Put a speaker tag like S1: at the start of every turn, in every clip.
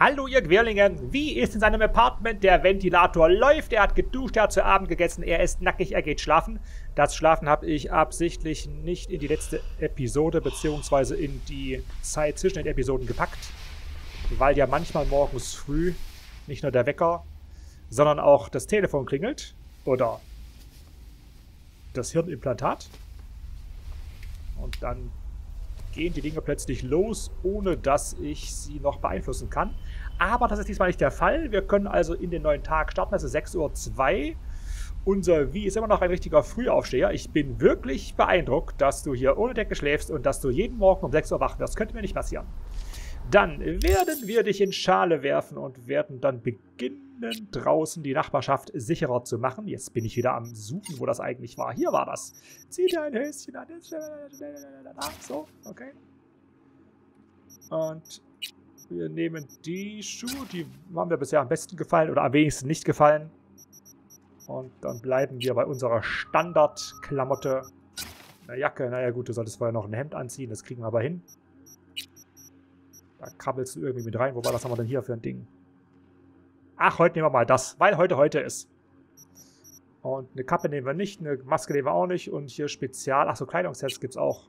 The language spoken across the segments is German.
S1: Hallo ihr Querlingen, wie ist in seinem Apartment? Der Ventilator läuft, er hat geduscht, er hat zu Abend gegessen, er ist nackig, er geht schlafen. Das Schlafen habe ich absichtlich nicht in die letzte Episode beziehungsweise in die Zeit zwischen den Episoden gepackt, weil ja manchmal morgens früh nicht nur der Wecker, sondern auch das Telefon klingelt oder das Hirnimplantat. Und dann gehen die Dinge plötzlich los, ohne dass ich sie noch beeinflussen kann. Aber das ist diesmal nicht der Fall. Wir können also in den neuen Tag starten. Es ist 6.02 Uhr. Unser Wie ist immer noch ein richtiger Frühaufsteher. Ich bin wirklich beeindruckt, dass du hier ohne Decke schläfst und dass du jeden Morgen um 6 Uhr wach wirst. Könnte mir nicht passieren. Dann werden wir dich in Schale werfen und werden dann beginnen, draußen die Nachbarschaft sicherer zu machen. Jetzt bin ich wieder am Suchen, wo das eigentlich war. Hier war das. Zieh dir ein Höschen an. So, okay. Und wir nehmen die Schuhe, die haben mir bisher am besten gefallen oder am wenigsten nicht gefallen. Und dann bleiben wir bei unserer Standardklamotte. Eine Jacke, naja gut, du solltest vorher noch ein Hemd anziehen, das kriegen wir aber hin. Da krabbelst du irgendwie mit rein. Wobei, was haben wir denn hier für ein Ding? Ach, heute nehmen wir mal das, weil heute heute ist. Und eine Kappe nehmen wir nicht, eine Maske nehmen wir auch nicht. Und hier Spezial, ach so, Kleidungssets gibt es auch.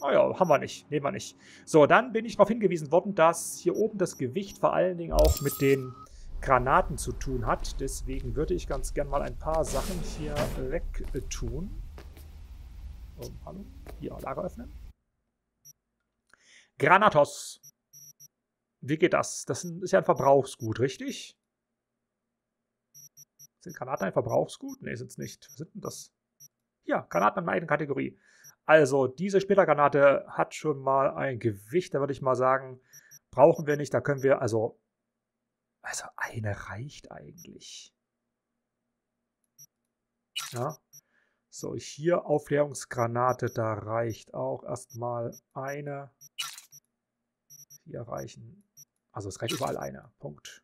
S1: Oh ja, haben wir nicht. Nehmen wir nicht. So, dann bin ich darauf hingewiesen worden, dass hier oben das Gewicht vor allen Dingen auch mit den Granaten zu tun hat. Deswegen würde ich ganz gern mal ein paar Sachen hier weg tun. Oh, hallo? Hier, Lager öffnen. Granatos. Wie geht das? Das ist ja ein Verbrauchsgut, richtig? Sind Granaten ein Verbrauchsgut? Ne, sind es nicht. Was sind denn das? Ja, Granaten in meiner eigenen Kategorie. Also, diese Splittergranate hat schon mal ein Gewicht, da würde ich mal sagen, brauchen wir nicht. Da können wir, also, also eine reicht eigentlich. Ja. So, hier Aufklärungsgranate, da reicht auch erstmal eine. Hier reichen, also es reicht überall eine. Punkt.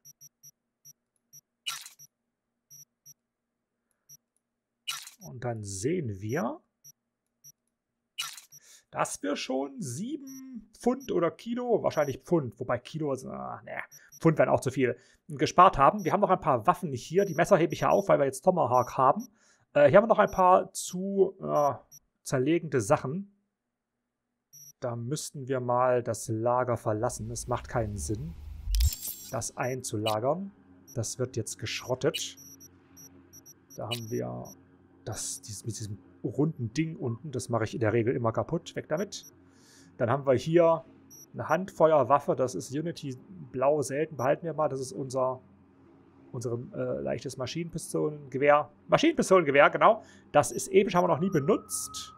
S1: Und dann sehen wir, dass wir schon 7 Pfund oder Kilo, wahrscheinlich Pfund, wobei Kilo ist, ah, ne, Pfund wären auch zu viel, gespart haben. Wir haben noch ein paar Waffen hier. Die Messer hebe ich ja auf, weil wir jetzt Tomahawk haben. Äh, hier haben wir noch ein paar zu äh, zerlegende Sachen. Da müssten wir mal das Lager verlassen. Es macht keinen Sinn, das einzulagern. Das wird jetzt geschrottet. Da haben wir das mit diesem runden Ding unten. Das mache ich in der Regel immer kaputt. Weg damit. Dann haben wir hier eine Handfeuerwaffe. Das ist Unity Blau selten. Behalten wir mal. Das ist unser unsere äh, leichtes Maschinenpistolengewehr. Maschinenpistolengewehr, genau. Das ist episch, haben wir noch nie benutzt.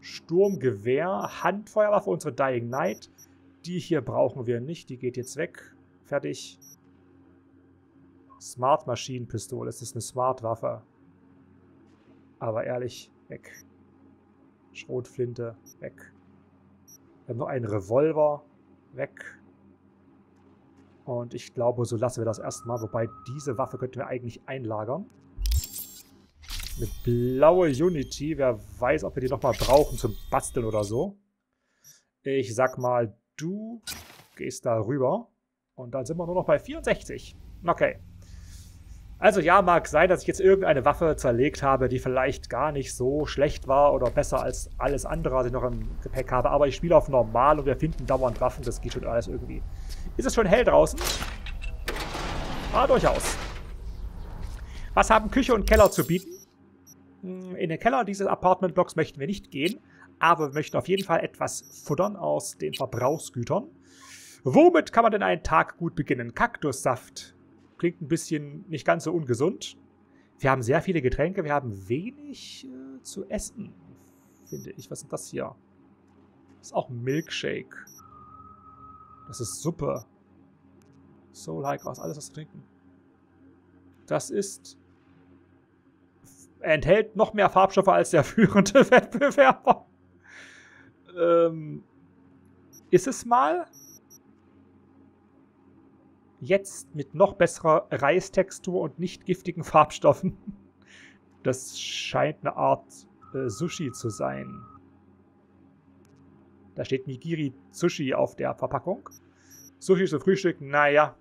S1: Sturmgewehr, Handfeuerwaffe, unsere Dying Knight. Die hier brauchen wir nicht. Die geht jetzt weg. Fertig. Smart Maschinenpistole. Das ist eine Smart Waffe. Aber ehrlich, weg. Schrotflinte, weg. Wir haben noch einen Revolver, weg. Und ich glaube, so lassen wir das erstmal. Wobei, diese Waffe könnten wir eigentlich einlagern. Eine blaue Unity. Wer weiß, ob wir die nochmal brauchen zum Basteln oder so. Ich sag mal, du gehst da rüber. Und dann sind wir nur noch bei 64. Okay. Also ja, mag sein, dass ich jetzt irgendeine Waffe zerlegt habe, die vielleicht gar nicht so schlecht war oder besser als alles andere, was ich noch im Gepäck habe. Aber ich spiele auf normal und wir finden dauernd Waffen. Das geht schon alles irgendwie. Ist es schon hell draußen? Ah, durchaus. Was haben Küche und Keller zu bieten? Hm, in den Keller dieses Apartmentblocks möchten wir nicht gehen, aber wir möchten auf jeden Fall etwas futtern aus den Verbrauchsgütern. Womit kann man denn einen Tag gut beginnen? Kaktussaft klingt ein bisschen nicht ganz so ungesund. Wir haben sehr viele Getränke, wir haben wenig äh, zu essen, finde ich. Was ist das hier? Das ist auch Milkshake. Das ist Suppe. Soul High Grass, alles was zu trinken. Das ist... Enthält noch mehr Farbstoffe als der führende Wettbewerber. Ähm, ist es mal? Jetzt mit noch besserer Reistextur und nicht giftigen Farbstoffen. Das scheint eine Art äh, Sushi zu sein. Da steht Nigiri Sushi auf der Verpackung. Sushi zum Frühstück, naja.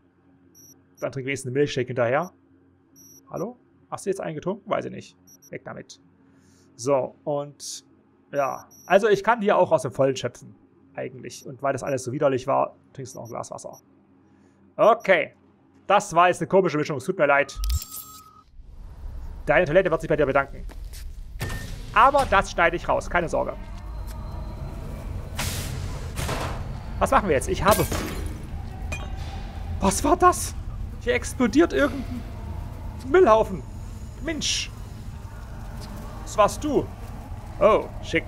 S1: Dann trink wenigstens einen Milchshake hinterher. Hallo? Hast du jetzt einen getrunken? Weiß ich nicht. Weg damit. So, und ja. Also ich kann hier auch aus dem Vollen schöpfen. Eigentlich. Und weil das alles so widerlich war, trinkst du noch ein Glas Wasser. Okay. Das war jetzt eine komische Mischung. Es tut mir leid. Deine Toilette wird sich bei dir bedanken. Aber das schneide ich raus. Keine Sorge. Was machen wir jetzt? Ich habe... Was war das? Hier explodiert irgendein Müllhaufen. Mensch. Das warst du. Oh, schick.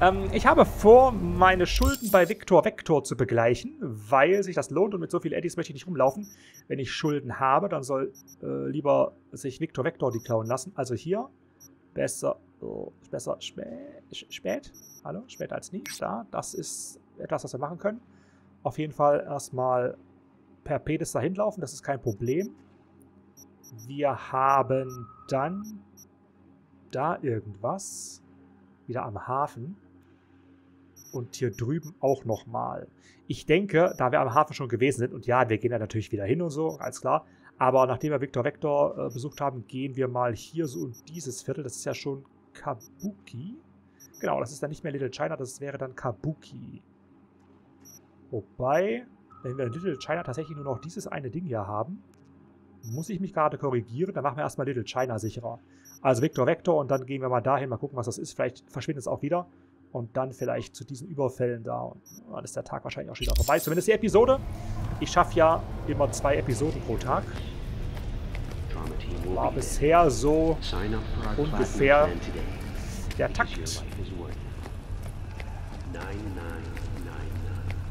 S1: Ähm, ich habe vor, meine Schulden bei Victor Vector zu begleichen, weil sich das lohnt und mit so vielen Eddies möchte ich nicht rumlaufen. Wenn ich Schulden habe, dann soll äh, lieber sich Victor Vector die klauen lassen. Also hier, besser, oh, besser spä spät, hallo, später als nie, da, das ist etwas, was wir machen können. Auf jeden Fall erstmal per Pedis dahin laufen, das ist kein Problem. Wir haben dann da irgendwas, wieder am Hafen. Und hier drüben auch nochmal. Ich denke, da wir am Hafen schon gewesen sind, und ja, wir gehen da natürlich wieder hin und so, ganz klar. Aber nachdem wir Victor Vector äh, besucht haben, gehen wir mal hier so in dieses Viertel. Das ist ja schon Kabuki. Genau, das ist dann nicht mehr Little China, das wäre dann Kabuki. Wobei, wenn wir in Little China tatsächlich nur noch dieses eine Ding hier haben, muss ich mich gerade korrigieren. Dann machen wir erstmal Little China sicherer. Also Victor Vector und dann gehen wir mal dahin, mal gucken, was das ist. Vielleicht verschwindet es auch wieder. Und dann vielleicht zu diesen Überfällen da. Und dann ist der Tag wahrscheinlich auch schon wieder vorbei. Zumindest die Episode. Ich schaffe ja immer zwei Episoden pro Tag. War bisher so ungefähr der Takt.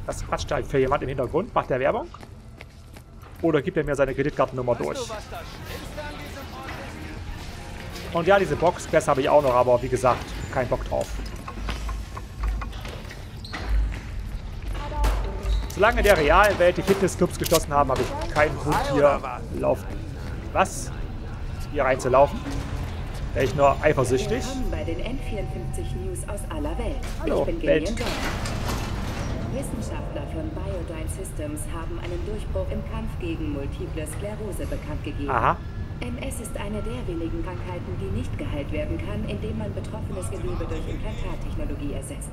S1: Was quatscht da für jemand im Hintergrund? Macht der Werbung? Oder gibt er mir seine Kreditkartennummer durch? Und ja, diese Boxquest habe ich auch noch, aber wie gesagt, kein Bock drauf. Solange in der realen Welt die Fitnessclubs geschlossen haben, habe ich keinen Grund hier laufen. Was? Hier reinzulaufen? Wäre ich nur eifersüchtig?
S2: bei den N54 News aus aller Welt.
S1: Hallo,
S2: ich bin
S1: Welt.
S2: Gillian. Wissenschaftler von Biodyne Systems haben einen Durchbruch im Kampf gegen multiple Sklerose bekannt gegeben.
S1: Aha.
S2: MS ist eine der wenigen Krankheiten, die nicht geheilt werden kann, indem man betroffenes Gewebe durch Implantattechnologie ersetzt.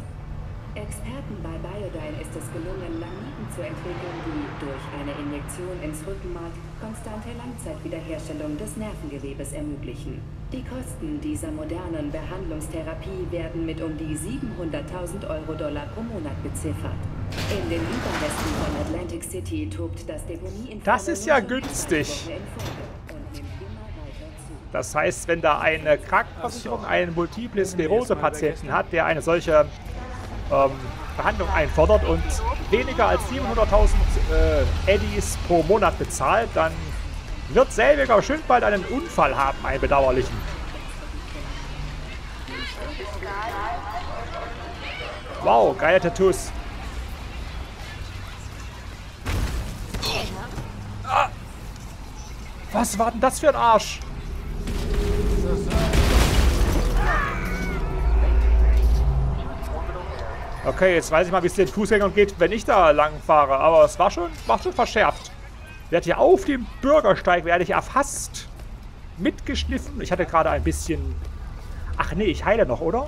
S2: Experten bei Biodyne ist es gelungen, Lamiden zu entwickeln, die durch eine Injektion ins Rückenmark konstante Langzeitwiederherstellung des Nervengewebes ermöglichen. Die Kosten dieser modernen Behandlungstherapie werden mit um die 700.000 Euro-Dollar pro Monat beziffert. In den Überresten von Atlantic City tobt das Deponie in
S1: Das ist ja günstig. Das heißt, wenn da eine Krankenversicherung einen Multiple Sklerose-Patienten hat, der eine solche ähm, Behandlung einfordert und weniger als 700.000 äh, Eddies pro Monat bezahlt, dann wird selbiger schön bald einen Unfall haben, einen bedauerlichen. Wow, geile Tattoos. Ah. Was war denn das für ein Arsch? Okay, jetzt weiß ich mal, wie es den Fußgängern geht, wenn ich da lang fahre. Aber es war schon, war schon verschärft. Werde hier auf dem Bürgersteig, werde ich erfasst. Mitgeschliffen. Ich hatte gerade ein bisschen... Ach nee, ich heile noch, oder?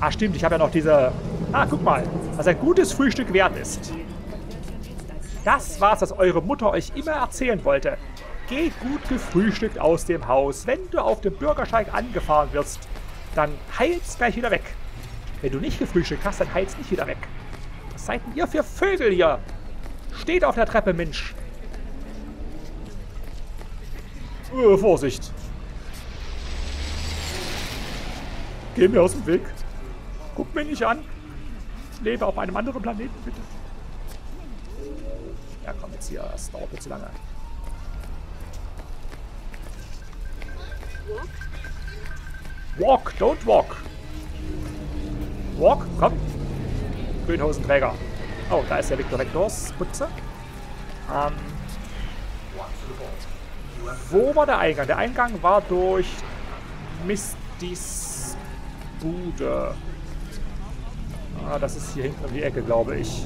S1: Ah, stimmt, ich habe ja noch diese... Ah, guck mal, was ein gutes Frühstück wert ist. Das war's, was eure Mutter euch immer erzählen wollte. Geh gut gefrühstückt aus dem Haus. Wenn du auf dem Bürgersteig angefahren wirst, dann heilt's gleich wieder weg. Wenn du nicht gefrühstückt hast, dann heilt's nicht wieder weg. Was seid ihr für Vögel hier? Steht auf der Treppe, Mensch. Äh, Vorsicht. Geh mir aus dem Weg. Guck mich nicht an. Ich lebe auf einem anderen Planeten, bitte. Ja, komm jetzt hier. Das dauert mir zu lange. Walk, don't walk. Walk, komm. Grünhosenträger. Oh, da ist der Victor Vectors Putze. Ähm, wo war der Eingang? Der Eingang war durch Mistys Bude. Ah, das ist hier hinten um die Ecke, glaube ich.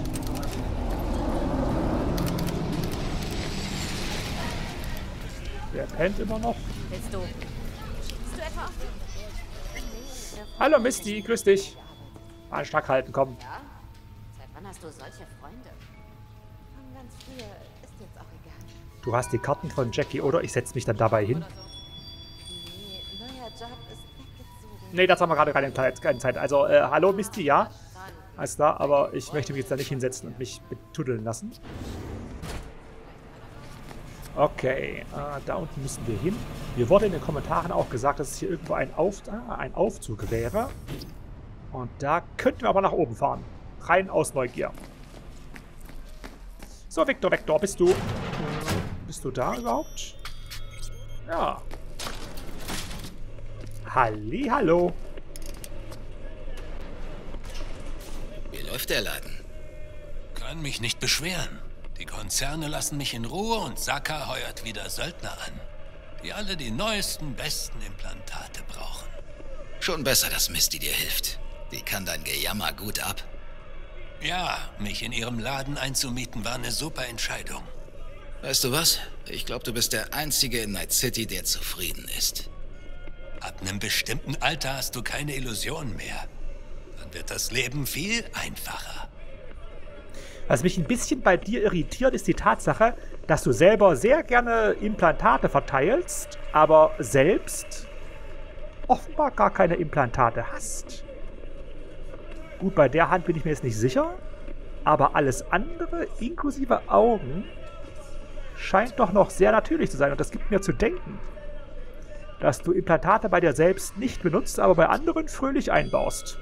S1: Der pennt immer noch.
S3: Willst du? Schießt du etwa auf die?
S1: Hallo Misty, grüß dich. Mal stark halten, komm.
S3: Ja? Seit wann hast du solche Freunde? Von ganz früher ist jetzt auch egal.
S1: Du hast die Karten von Jackie, oder? Ich setze mich dann dabei hin.
S3: So. Nee, neuer Job ist weggezogen.
S1: Nee, das haben wir gerade keine Zeit. Keine Zeit. Also, äh, hallo Misty, ja? Alles klar, aber ich möchte mich jetzt da nicht hinsetzen und mich betuddeln lassen. Okay, äh, da unten müssen wir hin. Mir wurde in den Kommentaren auch gesagt, dass es hier irgendwo ein, Auf ah, ein Aufzug wäre. Und da könnten wir aber nach oben fahren. Rein aus Neugier. So, Victor, Vector, bist du... Äh, bist du da überhaupt? Ja. Halli, hallo.
S4: Wie läuft der Laden?
S5: Kann mich nicht beschweren. Die Konzerne lassen mich in Ruhe und Saka heuert wieder Söldner an, die alle die neuesten, besten Implantate brauchen.
S4: Schon besser, dass Misty dir hilft. Die kann dein Gejammer gut ab.
S5: Ja, mich in ihrem Laden einzumieten war eine super Entscheidung.
S4: Weißt du was? Ich glaube, du bist der Einzige in Night City, der zufrieden ist.
S5: Ab einem bestimmten Alter hast du keine Illusionen mehr. Dann wird das Leben viel einfacher.
S1: Was mich ein bisschen bei dir irritiert, ist die Tatsache, dass du selber sehr gerne Implantate verteilst, aber selbst offenbar gar keine Implantate hast. Gut, bei der Hand bin ich mir jetzt nicht sicher, aber alles andere, inklusive Augen, scheint doch noch sehr natürlich zu sein. Und das gibt mir zu denken, dass du Implantate bei dir selbst nicht benutzt, aber bei anderen fröhlich einbaust.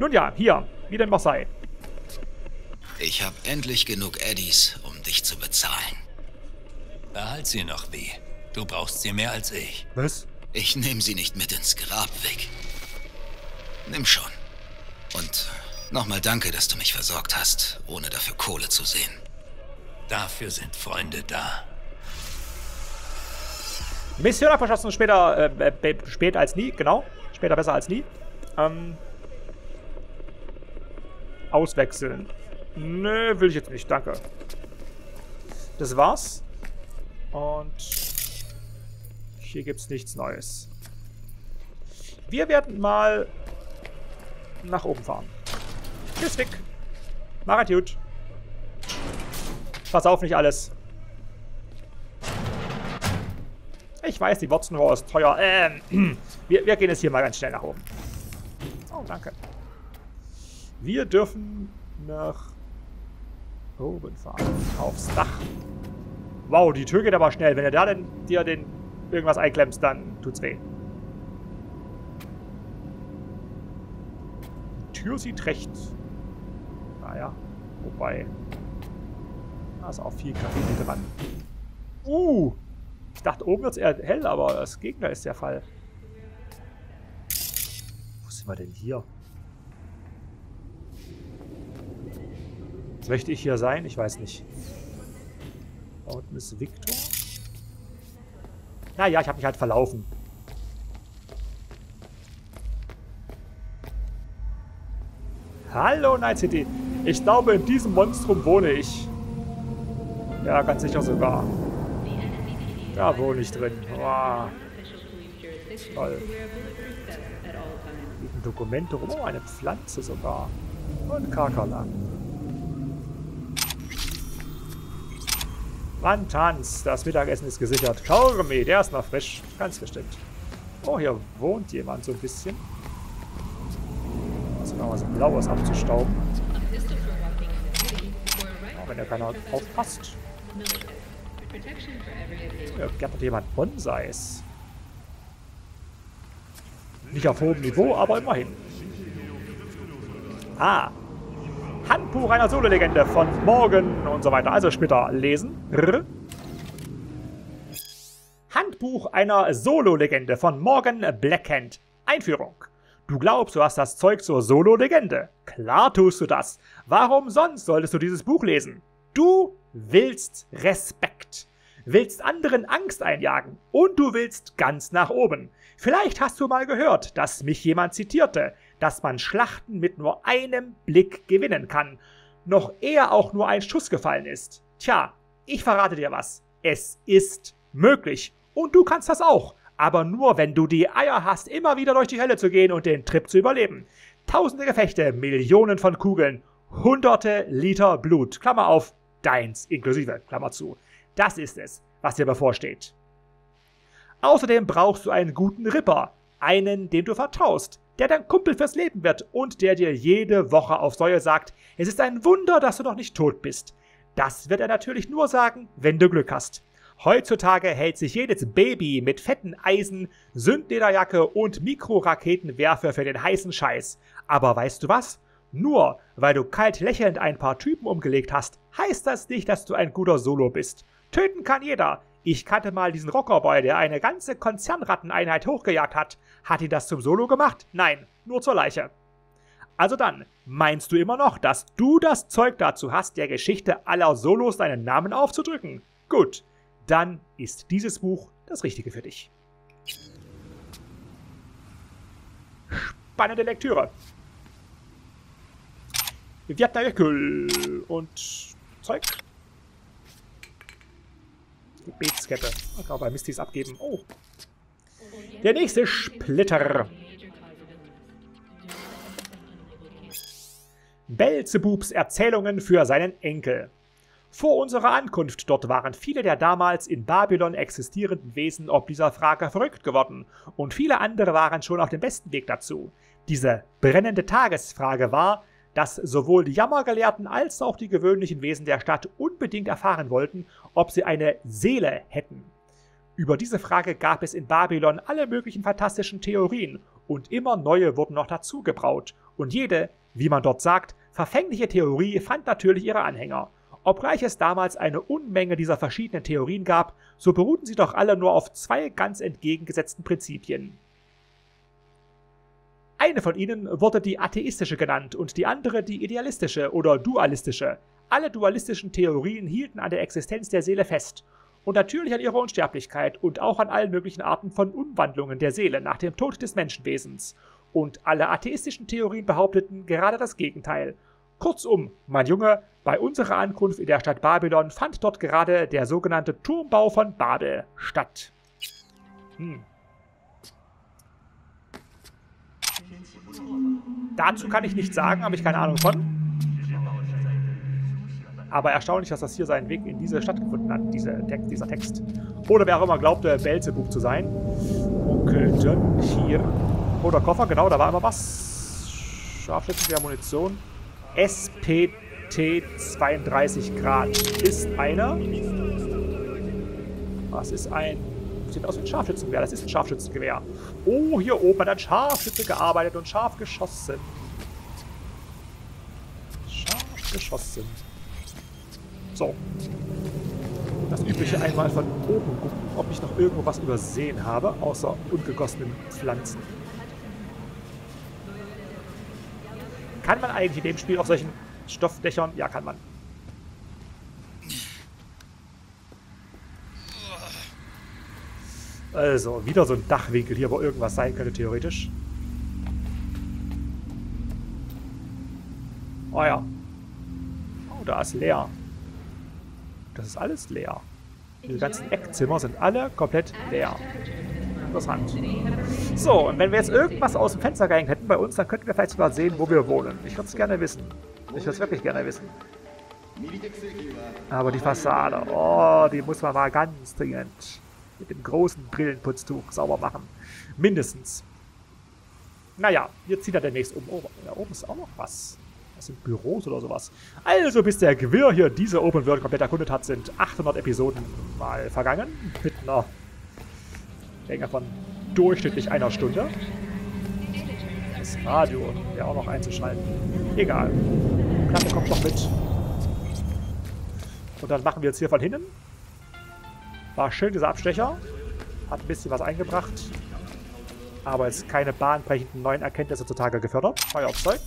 S1: Nun ja, hier, wie dem auch sei.
S4: Ich habe endlich genug Eddies, um dich zu bezahlen.
S5: Behalt sie noch wie. Du brauchst sie mehr als ich.
S1: Was?
S4: Ich nehme sie nicht mit ins Grab weg. Nimm schon. Und nochmal danke, dass du mich versorgt hast, ohne dafür Kohle zu sehen.
S5: Dafür sind Freunde da.
S1: Mission abgeschlossen, später, äh, äh, spät als nie, genau. Später besser als nie. Ähm, auswechseln. Nö, will ich jetzt nicht, danke. Das war's. Und hier gibt's nichts Neues. Wir werden mal nach oben fahren. Tschüss, Vic. Mach es gut. Pass auf, nicht alles. Ich weiß, die Wurzenrohr ist teuer. Ähm, wir, wir gehen jetzt hier mal ganz schnell nach oben. Oh, danke. Wir dürfen nach oben fahren. Aufs Dach. Wow, die Tür geht aber schnell. Wenn du da denn, dir den irgendwas einklemmst, dann tut's weh. Tür sieht recht... Naja, wobei... Da ist auch viel Graffiti dran. Uh! Ich dachte, oben wird es eher hell, aber das Gegner ist der Fall. Wo sind wir denn hier? Möchte ich hier sein? Ich weiß nicht. Da unten ist Victor. Naja, ich habe mich halt verlaufen. Hallo, Night City. Ich glaube, in diesem Monstrum wohne ich. Ja, ganz sicher sogar. Da wohne ich drin. Wow. Toll. Liegen Dokumente rum. Oh, eine Pflanze sogar. Und Kakerlaken. Rantans, das Mittagessen ist gesichert. Kaugummi, der ist noch frisch. Ganz bestimmt. Oh, hier wohnt jemand so ein bisschen. Also noch was Blaues abzustauben. Oh, wenn ja keiner aufpasst. Ja, gärtnet jemand Bonsais. Nicht auf hohem Niveau, aber immerhin. Ah. Handbuch einer Solo-Legende von Morgen und so weiter. Also später lesen. Rrr. Handbuch einer Solo-Legende von Morgan Blackhand. Einführung. Du glaubst, du hast das Zeug zur Solo-Legende. Klar tust du das. Warum sonst solltest du dieses Buch lesen? Du willst Respekt. Willst anderen Angst einjagen. Und du willst ganz nach oben. Vielleicht hast du mal gehört, dass mich jemand zitierte. dass man Schlachten mit nur einem Blick gewinnen kann, noch eher auch nur ein Schuss gefallen ist. Tja, ich verrate dir was. Es ist möglich. Und du kannst das auch. Aber nur, wenn du die Eier hast, immer wieder durch die Hölle zu gehen und den Trip zu überleben. Tausende Gefechte, Millionen von Kugeln, hunderte Liter Blut. Klammer auf, deins inklusive, Klammer zu. Das ist es, was dir bevorsteht. Außerdem brauchst du einen guten Ripper, einen, dem du vertraust, der dein Kumpel fürs Leben wird und der dir jede Woche aufs Neue sagt, es ist ein Wunder, dass du noch nicht tot bist. Das wird er natürlich nur sagen, wenn du Glück hast. Heutzutage hält sich jedes Baby mit fetten Eisen, Sündlederjacke und Mikroraketenwerfer für den heißen Scheiß. Aber weißt du was? Nur weil du kalt lächelnd ein paar Typen umgelegt hast, heißt das nicht, dass du ein guter Solo bist. Töten kann jeder. Ich kannte mal diesen Rockerboy, der eine ganze Konzernratteneinheit hochgejagt hat. Hat ihn das zum Solo gemacht? Nein, nur zur Leiche. Also dann, meinst du immer noch, dass du das Zeug dazu hast, der Geschichte aller Solos deinen Namen aufzudrücken? Gut, dann ist dieses Buch das Richtige für dich. Spannende Lektüre. Vietnamekül und Zeug. Gebetskette. Ich glaube, bei Mistys abgeben. Oh. Der nächste Splitter. Belzebubs Erzählungen für seinen Enkel. Vor unserer Ankunft dort waren viele der damals in Babylon existierenden Wesen ob dieser Frage verrückt geworden, und viele andere waren schon auf dem besten Weg dazu. Diese brennende Tagesfrage war, dass sowohl die Jammergelehrten als auch die gewöhnlichen Wesen der Stadt unbedingt erfahren wollten, ob sie eine Seele hätten. Über diese Frage gab es in Babylon alle möglichen fantastischen Theorien, und immer neue wurden noch dazu gebraut, und jede, wie man dort sagt, verfängliche Theorie fand natürlich ihre Anhänger. Obgleich es damals eine Unmenge dieser verschiedenen Theorien gab, so beruhten sie doch alle nur auf zwei ganz entgegengesetzten Prinzipien. Eine von ihnen wurde die atheistische genannt und die andere die idealistische oder dualistische. Alle dualistischen Theorien hielten an der Existenz der Seele fest und natürlich an ihrer Unsterblichkeit und auch an allen möglichen Arten von Umwandlungen der Seele nach dem Tod des Menschenwesens. Und alle atheistischen Theorien behaupteten gerade das Gegenteil Kurzum, mein Junge, bei unserer Ankunft in der Stadt Babylon fand dort gerade der sogenannte Turmbau von Babel statt. Hm. Dazu kann ich nichts sagen, habe ich keine Ahnung von. Aber erstaunlich, dass das hier seinen Weg in diese Stadt gefunden hat, diese, dieser Text. Oder wer auch immer glaubte, Belzebub zu sein. Munkelten hier. Oder Koffer, genau, da war immer was. Scharfschützen, Munition. SPT 32 Grad ist einer. Was ist ein... Sieht aus wie ein Scharfschützengewehr. Das ist ein Scharfschützengewehr. Oh, hier oben hat ein Scharfschütze gearbeitet und scharf geschossen. Scharf geschossen. So. Das übliche einmal von oben gucken, ob ich noch irgendwo was übersehen habe, außer ungegossenen Pflanzen. Kann man eigentlich in dem Spiel auf solchen Stoffdächern? Ja, kann man. Also, wieder so ein Dachwinkel hier, wo irgendwas sein könnte, theoretisch. Oh ja. Oh, da ist leer. Das ist alles leer. Diese ganzen Eckzimmer sind alle komplett leer interessant. So, und wenn wir jetzt irgendwas aus dem Fenster gehängt hätten bei uns, dann könnten wir vielleicht sogar sehen, wo wir wohnen. Ich würde es gerne wissen. Ich würde es wirklich gerne wissen. Aber die Fassade, oh, die muss man mal ganz dringend mit dem großen Brillenputztuch sauber machen. Mindestens. Naja, jetzt zieht er demnächst um. Oh, da oben ist auch noch was. Das sind Büros oder sowas. Also, bis der Gewirr hier diese Open World komplett erkundet hat, sind 800 Episoden mal vergangen. Mit einer Länge von durchschnittlich einer Stunde. Das Radio wäre auch noch einzuschalten. Egal. Platte kommt noch mit. Und dann machen wir jetzt hier von hinten. War schön, dieser Abstecher. Hat ein bisschen was eingebracht. Aber jetzt keine bahnbrechenden neuen Erkenntnisse zutage gefördert. Feuerzeug.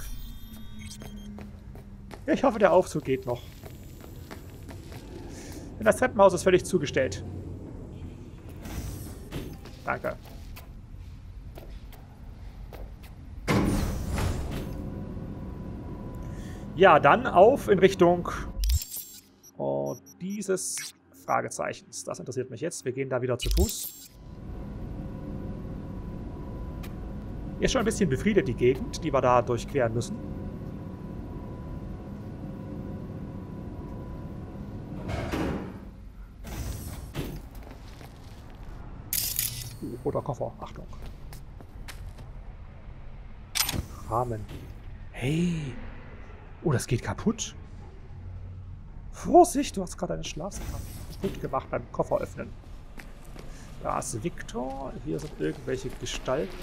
S1: Ich hoffe, der Aufzug geht noch. Denn das Treppenhaus ist völlig zugestellt. Danke. Ja, dann auf in Richtung oh, dieses Fragezeichens. Das interessiert mich jetzt. Wir gehen da wieder zu Fuß. Ist schon ein bisschen befriedet, die Gegend, die wir da durchqueren müssen. Roter Koffer. Achtung. Rahmen. Hey. Oh, das geht kaputt. Vorsicht, du hast gerade eine Schlafsache gut gemacht beim Koffer öffnen. Da ist Victor. Hier sind irgendwelche Gestalten.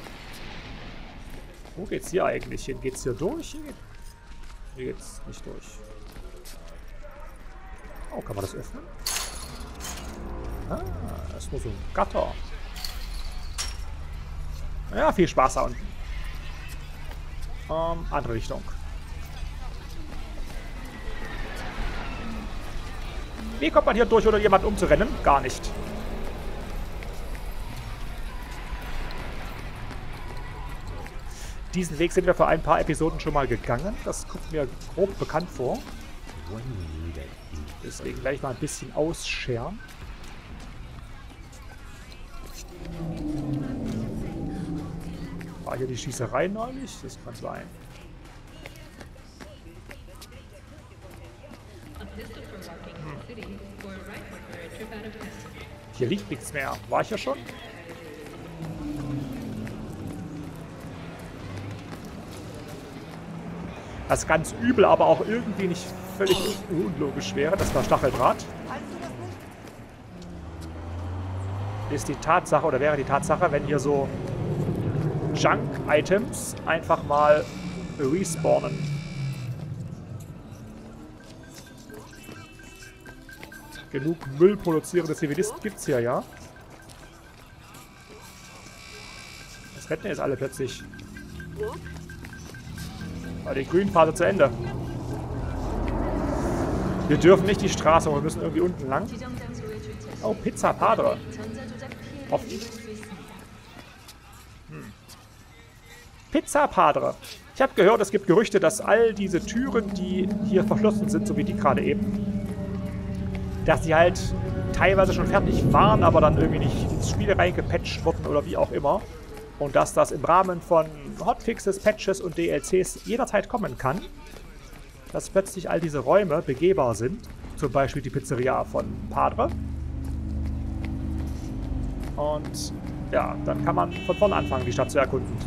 S1: Wo geht's hier eigentlich hin? Geht's hier durch? Hier, geht, hier geht's nicht durch. Oh, kann man das öffnen? Ah, das ist nur so ein Gatter. Ja, viel Spaß da unten. Ähm, andere Richtung. Wie kommt man hier durch, ohne jemanden umzurennen? Gar nicht. Diesen Weg sind wir vor ein paar Episoden schon mal gegangen. Das kommt mir grob bekannt vor. Deswegen werde ich mal ein bisschen ausscheren. War hier die Schießerei neulich? Das kann sein. Hier liegt nichts mehr. War ich ja schon? Das ganz übel, aber auch irgendwie nicht völlig unlogisch wäre. Das war Stacheldraht. Ist die Tatsache, oder wäre die Tatsache, wenn hier so Junk-Items einfach mal respawnen. Genug Müll produzierende Zivilisten gibt es hier, ja? Was retten jetzt alle plötzlich? Aber die Grünphase zu Ende. Wir dürfen nicht die Straße, wir müssen irgendwie unten lang. Oh, Pizza Padre. Hoffentlich. Pizza Padre. Ich habe gehört, es gibt Gerüchte, dass all diese Türen, die hier verschlossen sind, so wie die gerade eben, dass die halt teilweise schon fertig waren, aber dann irgendwie nicht ins Spiel reingepatcht wurden oder wie auch immer. Und dass das im Rahmen von Hotfixes, Patches und DLCs jederzeit kommen kann. Dass plötzlich all diese Räume begehbar sind. Zum Beispiel die Pizzeria von Padre. Und ja, dann kann man von vorne anfangen, die Stadt zu erkunden.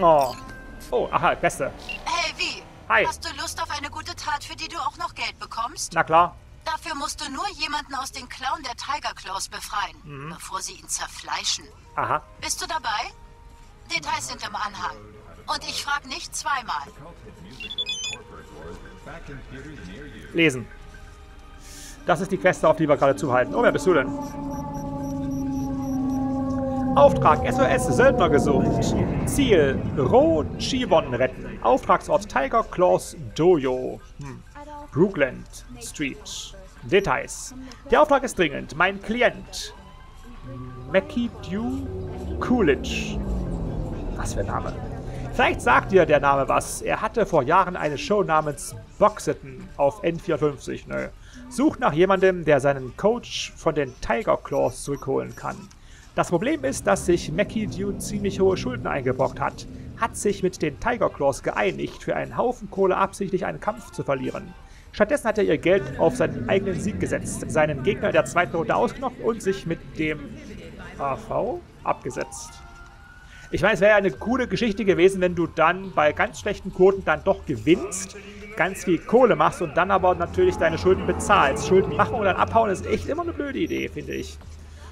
S1: Oh. Oh, aha, beste. Hi.
S6: Hast du Lust auf eine gute Tat, für die du auch noch Geld bekommst?
S1: Na klar.
S6: Dafür musst du nur jemanden aus den Klauen der Tiger Claws befreien, mhm. bevor sie ihn zerfleischen.
S1: Aha.
S6: Bist du dabei? Details sind im Anhang. Und ich frage nicht zweimal.
S1: Lesen. Das ist die Queste, auf die wir gerade zuhalten. Oh, wer bist du denn? Auftrag SOS Söldner gesucht. Ziel Ro Chivon retten. Auftragsort Tiger Claws Dojo. Hm. Brookland Street. Details. Der Auftrag ist dringend. Mein Klient. Mackie Dew Coolidge. Was für ein Name. Vielleicht sagt dir der Name was. Er hatte vor Jahren eine Show namens Boxeton auf N54. Nö. Sucht nach jemandem, der seinen Coach von den Tiger Claws zurückholen kann. Das Problem ist, dass sich Mackie Dew ziemlich hohe Schulden eingebrockt hat, hat sich mit den Tiger Claws geeinigt, für einen Haufen Kohle absichtlich einen Kampf zu verlieren. Stattdessen hat er ihr Geld auf seinen eigenen Sieg gesetzt, seinen Gegner in der zweiten Runde ausgenockt und sich mit dem AV abgesetzt. Ich meine, es wäre ja eine coole Geschichte gewesen, wenn du dann bei ganz schlechten Quoten dann doch gewinnst, ganz viel Kohle machst und dann aber natürlich deine Schulden bezahlst. Schulden machen und dann abhauen ist echt immer eine blöde Idee, finde ich.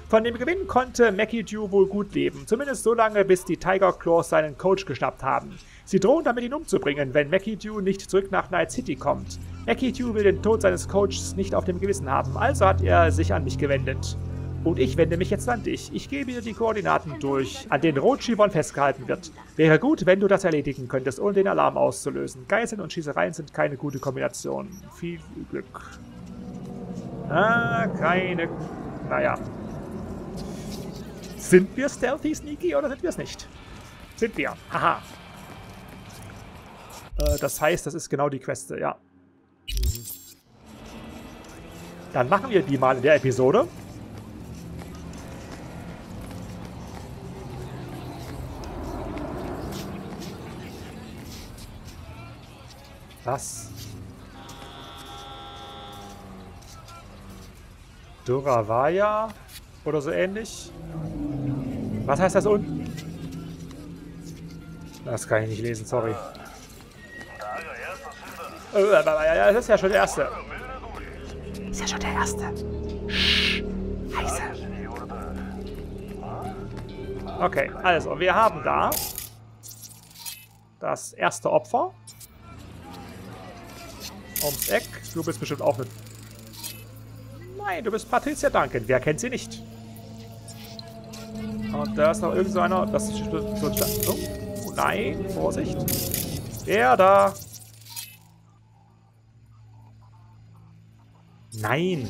S1: Von dem Gewinn konnte Mackie Dew wohl gut leben, zumindest so lange, bis die Tiger Claws seinen Coach geschnappt haben. Sie drohen damit, ihn umzubringen, wenn Mackie Dew nicht zurück nach Night City kommt. Mackie Dew will den Tod seines Coaches nicht auf dem Gewissen haben, also hat er sich an mich gewendet. Und ich wende mich jetzt an dich. Ich gebe dir die Koordinaten durch, an denen Rotschivon festgehalten wird. Wäre gut, wenn du das erledigen könntest, ohne den Alarm auszulösen. Geiseln und Schießereien sind keine gute Kombination. Viel Glück. Ah, keine... Naja, sind wir stealthy sneaky oder sind wir es nicht? Sind wir. Haha. Äh, das heißt, das ist genau die Queste, ja. Mhm. Dann machen wir die mal in der Episode. Was? Doravaya oder so ähnlich? Was heißt das unten? Das kann ich nicht lesen, sorry. Äh, das ist ja schon der erste. Ist ja schon der erste. Heiße. Okay, also, wir haben da das erste Opfer. Ums Eck. Du bist bestimmt auch mit... Nein, du bist Patricia Duncan. Wer kennt sie nicht? Und da ist noch irgend so einer... Das ist so ein... Oh, nein, Vorsicht. Der da. Nein,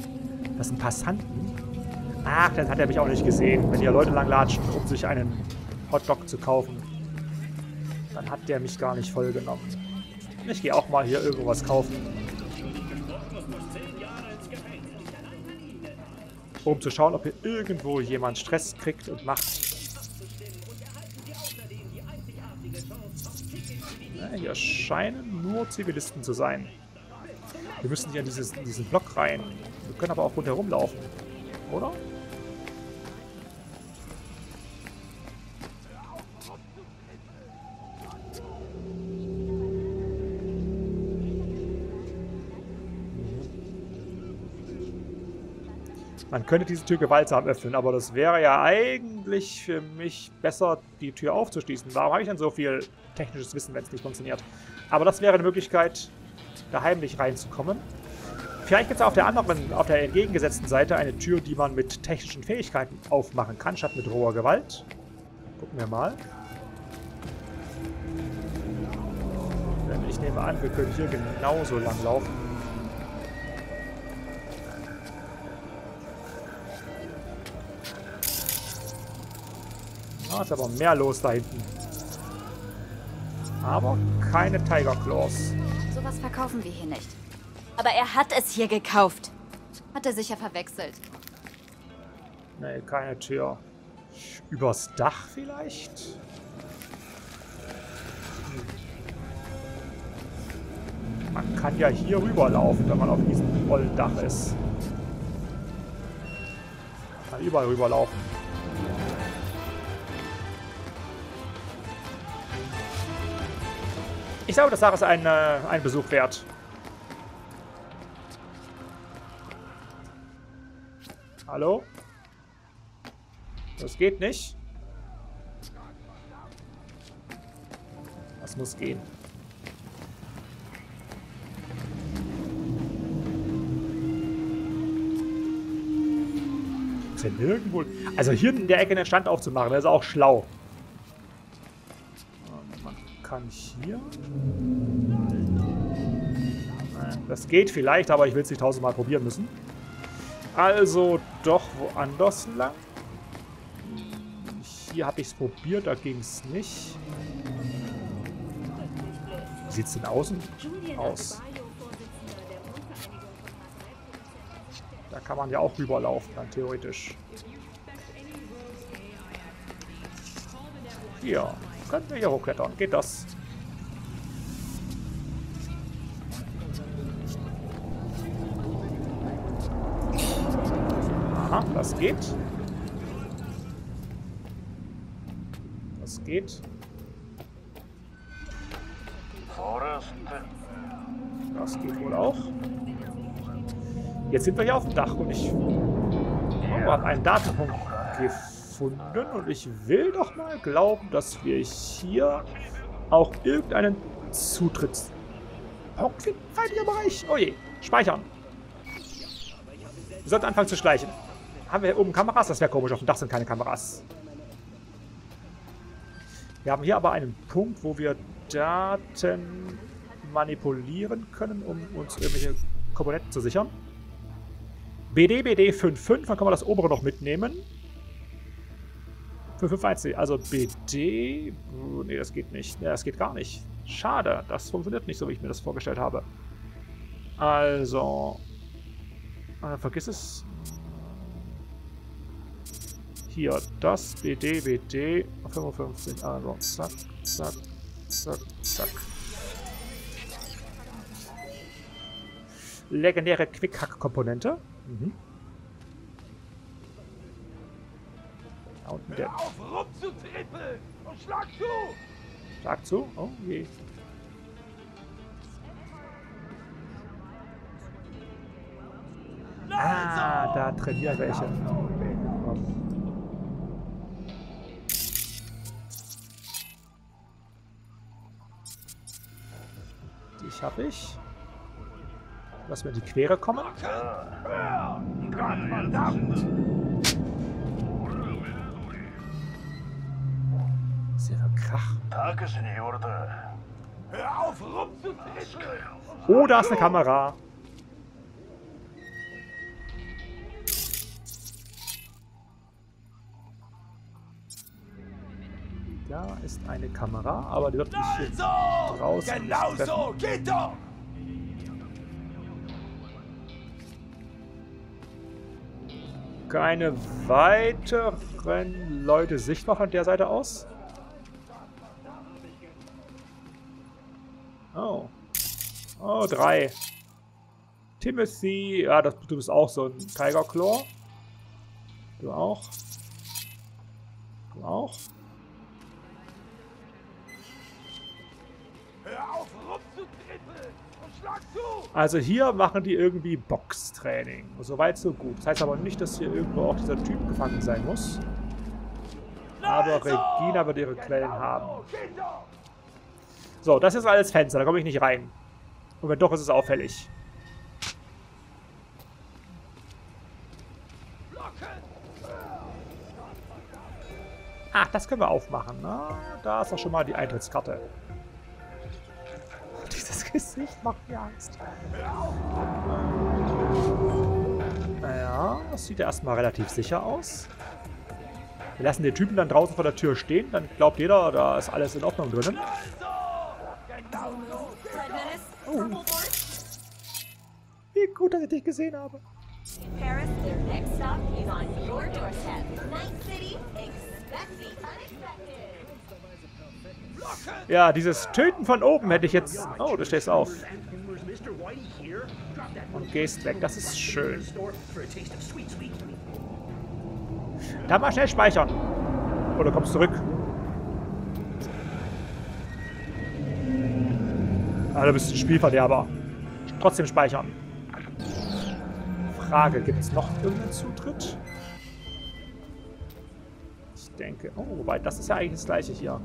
S1: das sind Passanten. Ach, dann hat er mich auch nicht gesehen. Wenn hier Leute lang latschen, um sich einen Hotdog zu kaufen, dann hat der mich gar nicht vollgenommen. Ich gehe auch mal hier irgendwas kaufen. Um zu schauen, ob hier irgendwo jemand Stress kriegt und macht. Ja, hier scheinen nur Zivilisten zu sein. Wir müssen hier in, dieses, diesen Block rein. Wir können aber auch rundherum laufen. Oder? Man könnte diese Tür gewaltsam öffnen, aber das wäre ja eigentlich für mich besser, die Tür aufzuschließen. Warum habe ich denn so viel technisches Wissen, wenn es nicht funktioniert? Aber das wäre eine Möglichkeit, da heimlich reinzukommen. Vielleicht gibt es auf der anderen, auf der entgegengesetzten Seite eine Tür, die man mit technischen Fähigkeiten aufmachen kann, statt mit roher Gewalt. Gucken wir mal. Ich nehme an, wir können hier genauso lang laufen. Ah, ist aber mehr los da hinten. Aber keine Tiger Claws.
S3: Sowas verkaufen wir hier nicht. Aber er hat es hier gekauft. Hat er sicher verwechselt.
S1: Nee, keine Tür. Übers Dach vielleicht? Man kann ja hier rüberlaufen, wenn man auf diesem vollen Dach ist. Man kann überall rüberlaufen. Ich glaube, das Sache ist ein, äh, ein Besuch wert. Hallo? Das geht nicht. Das muss gehen. Ist ja nirgendwo... Also hier in der Ecke einen Stand aufzumachen, das ist auch schlau kann hier... Das geht vielleicht, aber ich will es nicht tausendmal probieren müssen. Also doch woanders lang. Hier habe ich es probiert, da ging es nicht. Wie sieht es denn außen aus? Da kann man ja auch rüberlaufen, dann theoretisch. Hier. Könnten wir hier hochklettern? Geht das? Aha, das geht. Das geht. Das geht wohl auch. Jetzt sind wir hier auf dem Dach und ich oh, habe einen Datenpunkt gefunden gefunden und ich will doch mal glauben, dass wir hier auch irgendeinen Zutrittspunkt finden. Feindlicher Bereich. Oh je. Speichern. Wir sollten anfangen zu schleichen. Haben wir hier oben Kameras? Das wäre komisch. Auf dem Dach sind keine Kameras. Wir haben hier aber einen Punkt, wo wir Daten manipulieren können, um uns irgendwelche Komponenten zu sichern. BD, BD 55, dann können wir das obere noch mitnehmen. 551, also BD. Uh, nee, das geht nicht. Nee, das geht gar nicht. Schade, das funktioniert nicht so, wie ich mir das vorgestellt habe. Also. Äh, vergiss es. Hier, das BD, BD, 55, also zack, zack, zack, zack. Legendäre Quick-Hack-Komponente. Mhm. Da unten der.
S7: Auf, rumzutrippeln und schlag zu!
S1: Schlag zu? Oh je. Ah, da trainieren welche. Dich hab ich. Lass mir die Quere kommen.
S7: Gottverdammt!
S1: Krach.
S7: Hör auf!
S1: Oh, da ist eine Kamera. Da ist eine Kamera, aber die wird mich hier
S7: Also!
S1: draußen
S7: Genau
S1: nicht treffen.
S7: so! Geht doch!
S1: Keine weiteren Leute sichtbar von der Seite aus. Oh. Oh, drei. Timothy. Ja, das, du bist auch so ein Tiger Claw. Du auch. Du auch.
S7: Hör auf, rumzutrippeln und schlag zu!
S1: Also hier machen die irgendwie Boxtraining. Soweit so gut. Das heißt aber nicht, dass hier irgendwo auch dieser Typ gefangen sein muss. Aber! Regina wird ihre Quellen haben.
S7: So,
S1: das ist alles Fenster, da komme ich nicht rein. Und wenn doch, ist es auffällig. Ach, das können wir aufmachen. Na, da ist doch schon mal die Eintrittskarte. Dieses Gesicht macht mir Angst. Naja, das sieht ja erstmal relativ sicher aus. Wir lassen den Typen dann draußen vor der Tür stehen, dann glaubt jeder, da ist alles in Ordnung drinnen. Oh. Wie gut, dass ich dich gesehen habe.
S8: Paris, their next stop is on your doorstep. Night City, expect the unexpected.
S1: Ja, dieses Töten von oben hätte ich jetzt... Oh, du stehst auf. Und gehst weg. Das ist schön. Da mal schnell speichern. Oder kommst zurück. Ah, du bist ein Spielverderber. Trotzdem speichern. Frage, gibt es noch irgendeinen Zutritt? Ich denke... Oh, wobei, das ist ja eigentlich das gleiche hier.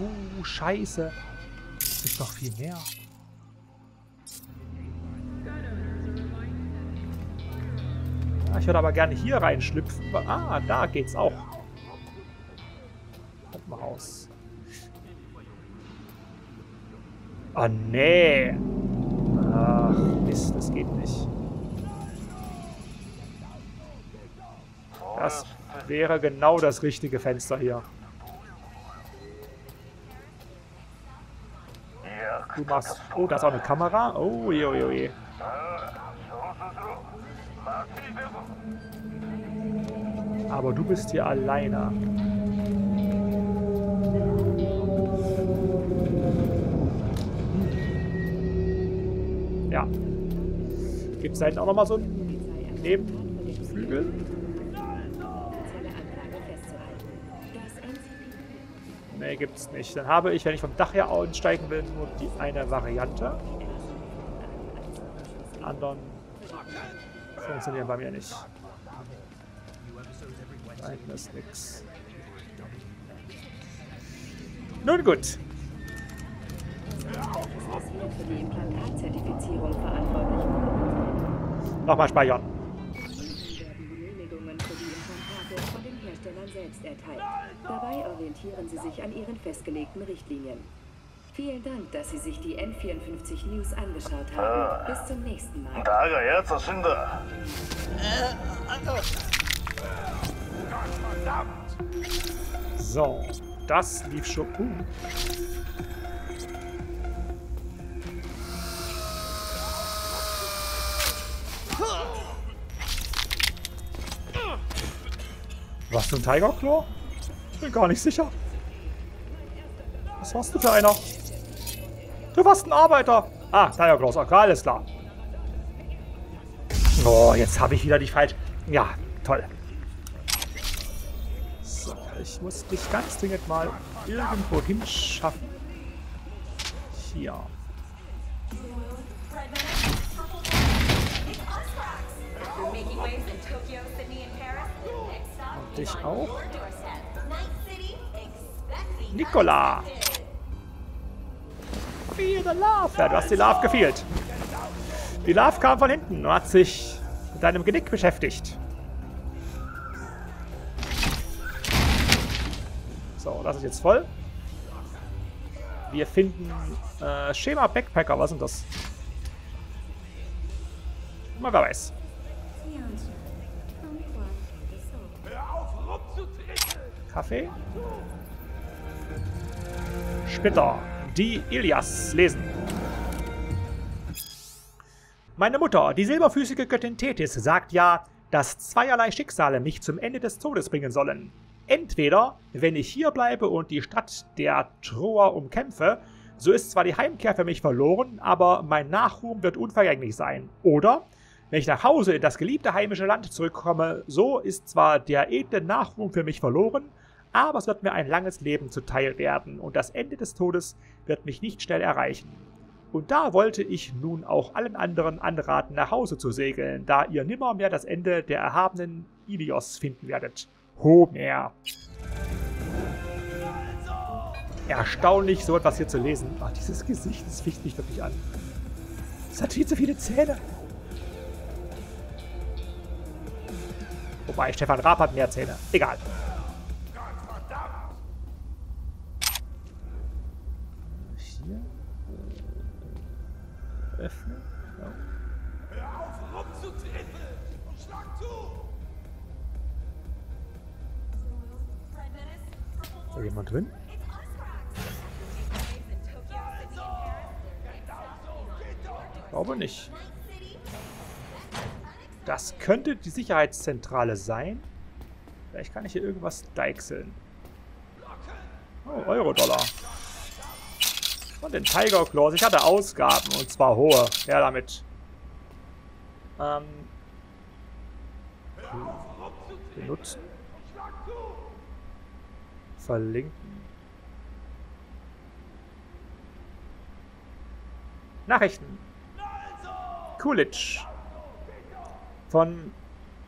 S1: Oh, scheiße. Es gibt noch viel mehr. Ah, ich würde aber gerne hier reinschlüpfen. Ah, da geht's auch. Kommt mal raus. Ah, nee. Ach, Mist, das geht nicht. Das wäre genau das richtige Fenster hier. Du machst... Oh, da ist auch eine Kamera. Oh, je, je, je. Aber du bist hier alleine. Ja. Gibt es da hinten auch nochmal so einen Nebenflügel? Nee, gibt's nicht. Dann habe ich, wenn ich vom Dach her aussteigen will, nur die eine Variante. Die anderen funktionieren bei mir nicht. Da hinten ist nix. Nun gut.
S2: Für die Implantatzertifizierung verantwortlich.
S1: Nochmal speichern.
S2: Genehmigungen für die Implantate von den Herstellern selbst erteilt. Dabei orientieren sie sich an ihren festgelegten Richtlinien. Vielen Dank, dass Sie sich die N54 News angeschaut haben. Ah. Bis zum nächsten Mal.
S9: Daga, jetzt was sind
S10: da?
S1: So, das lief schon. Uh. Was für ein Tiger Claw? Ich bin gar nicht sicher. Was warst du für einer? Du warst ein Arbeiter. Ah, Tiger Claws. Okay, alles klar. Oh, jetzt habe ich wieder die falsch. Ja, toll. So, ich muss dich ganz dringend mal irgendwo hinschaffen. Hier. Dich auch. Nicola.
S8: unexpected.
S1: Feel the love. Ja, du hast die Love gefehlt. Die Love kam von hinten und hat sich mit deinem Genick beschäftigt. So, das ist jetzt voll. Wir finden äh, Schema Backpacker. Was sind das? Mal wer weiß.
S7: Hör
S1: Kaffee. Splitter. Die Ilias lesen. Meine Mutter, die silberfüßige Göttin Tethys, sagt ja, dass zweierlei Schicksale mich zum Ende des Todes bringen sollen. Entweder, wenn ich hier bleibe und die Stadt der Troer umkämpfe, so ist zwar die Heimkehr für mich verloren, aber mein Nachruhm wird unvergänglich sein. Oder, wenn ich nach Hause in das geliebte heimische Land zurückkomme, so ist zwar der edle Nachruhm für mich verloren, aber es wird mir ein langes Leben zuteil werden und das Ende des Todes wird mich nicht schnell erreichen. Und da wollte ich nun auch allen anderen anraten, nach Hause zu segeln, da ihr nimmer mehr das Ende der erhabenen Ilios finden werdet. Homer. Erstaunlich, so etwas hier zu lesen. Ach, dieses Gesicht, das ficht mich wirklich an. Es hat viel zu viele Zähne. Wobei, Stefan Raab hat mehr Zähne. Egal. Hier. Äh, öffnen.
S7: Hör auf, rumzutreten! Schlag zu!
S1: Ist da jemand drin? Glaube nicht. Das könnte die Sicherheitszentrale sein. Vielleicht kann ich hier irgendwas deichseln. Oh, Euro-Dollar. Und den Tiger Claws. Ich hatte Ausgaben und zwar hohe. Ja, damit. Ähm. Benutzen. Verlinken. Nachrichten. Coolidge. Von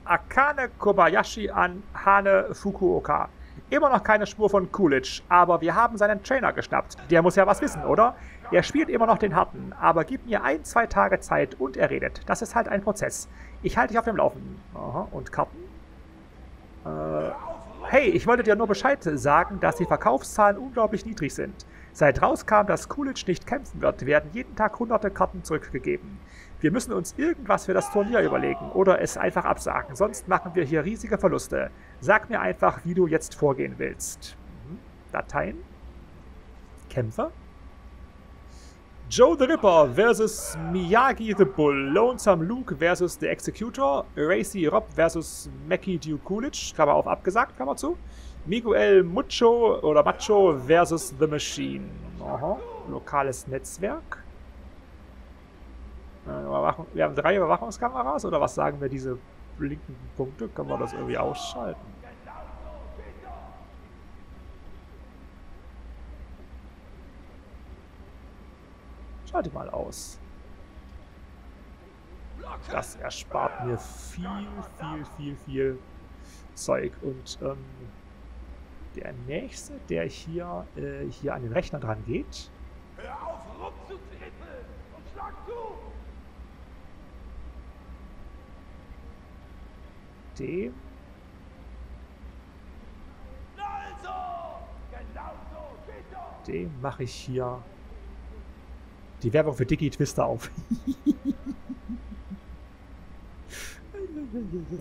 S1: Akane Kobayashi an Hane Fukuoka. Immer noch keine Spur von Coolidge, aber wir haben seinen Trainer geschnappt. Der muss ja was wissen, oder? Er spielt immer noch den Harten, aber gib mir ein, zwei Tage Zeit und er redet. Das ist halt ein Prozess. Ich halte dich auf dem Laufenden. Aha, und Karten? Äh, hey, ich wollte dir nur Bescheid sagen, dass die Verkaufszahlen unglaublich niedrig sind. Seit rauskam, dass Coolidge nicht kämpfen wird, werden jeden Tag hunderte Karten zurückgegeben. Wir müssen uns irgendwas für das Turnier überlegen oder es einfach absagen, sonst machen wir hier riesige Verluste. Sag mir einfach, wie du jetzt vorgehen willst. Mhm. Dateien. Kämpfer. Joe the Ripper versus Miyagi the Bull, Lonesome Luke versus The Executor, Racy Rob versus Mackie Duke Coolidge, Klammer auf abgesagt, Klammer zu, Miguel Mucho oder Macho versus The Machine. Aha. Lokales Netzwerk. Äh. Wir haben drei Überwachungskameras oder was sagen wir diese blinkenden Punkte? Können wir das irgendwie ausschalten? Schalte mal aus. Das erspart mir viel, viel, viel, viel Zeug. Und ähm, der nächste, der hier, äh, hier an den Rechner dran geht,
S7: Hör auf, rumzutreten! Und schlag zu! Doch!
S1: dem mache ich hier die Werbung für Dicky Twister auf.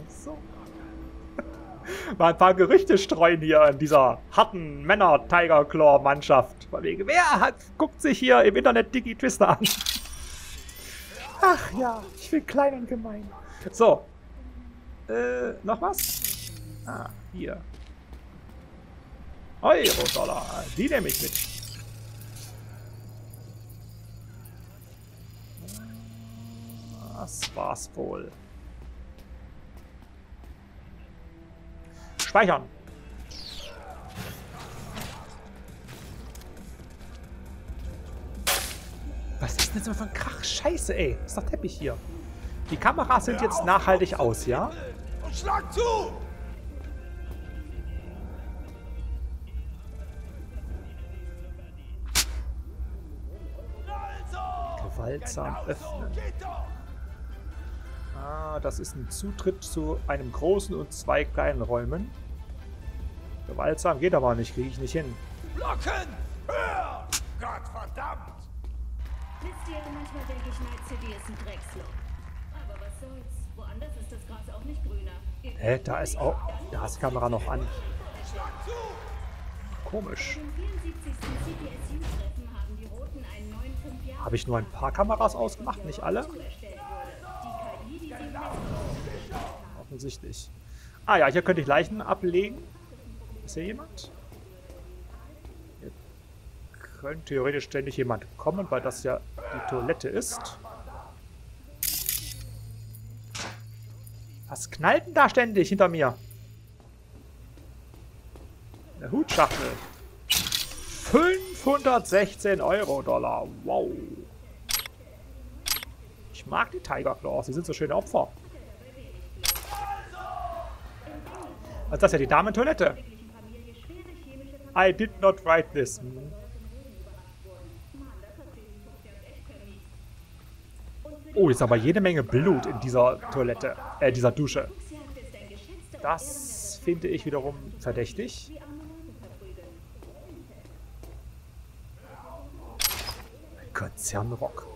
S1: So. Mal ein paar Gerüchte streuen hier in dieser harten Männer-Tiger-Claw-Mannschaft. Von wegen, Wer hat, guckt sich hier im Internet Digi Twister an? Ach ja, ich bin klein und gemein. So. Äh, noch was? Ah, hier. Euro-Dollar. Die nehme ich mit. Das war's wohl. Speichern. Was ist denn jetzt immer für ein Krach? Scheiße, ey. ist doch Teppich hier. Die Kameras sind jetzt nachhaltig aus, ja?
S7: Und schlag zu!
S1: Gewaltsam öffnen.
S7: Geht doch!
S1: Ah, das ist ein Zutritt zu einem großen und zwei kleinen Räumen. Gewaltsam geht aber nicht, kriege ich nicht hin.
S7: Blocken! Hör! Gott verdammt!
S9: Wisst ihr, manchmal denke ich, Night City ist ein Drecksloch. Aber was soll's?
S1: Hä, da ist auch... Da ist die Kamera noch an. Komisch.
S9: Zum 74. CPSU-Treffen haben die Roten einen neuen 5 Jahre
S1: Habe ich nur ein paar Kameras ausgemacht, nicht alle? Offensichtlich. Ah ja, hier könnte ich Leichen ablegen. Ist hier jemand? Hier könnte theoretisch ständig jemand kommen, weil das ja die Toilette ist. Was knallt denn da ständig hinter mir? Eine Hutschachtel. 516 Euro Dollar. Wow. Ich mag die Tiger Claws. Die sind so schöne Opfer. Also das ist ja die Damentoilette. I did not write this. Oh, ist aber jede Menge Blut in dieser Toilette, äh, dieser Dusche. Das finde ich wiederum verdächtig. Konzernrock.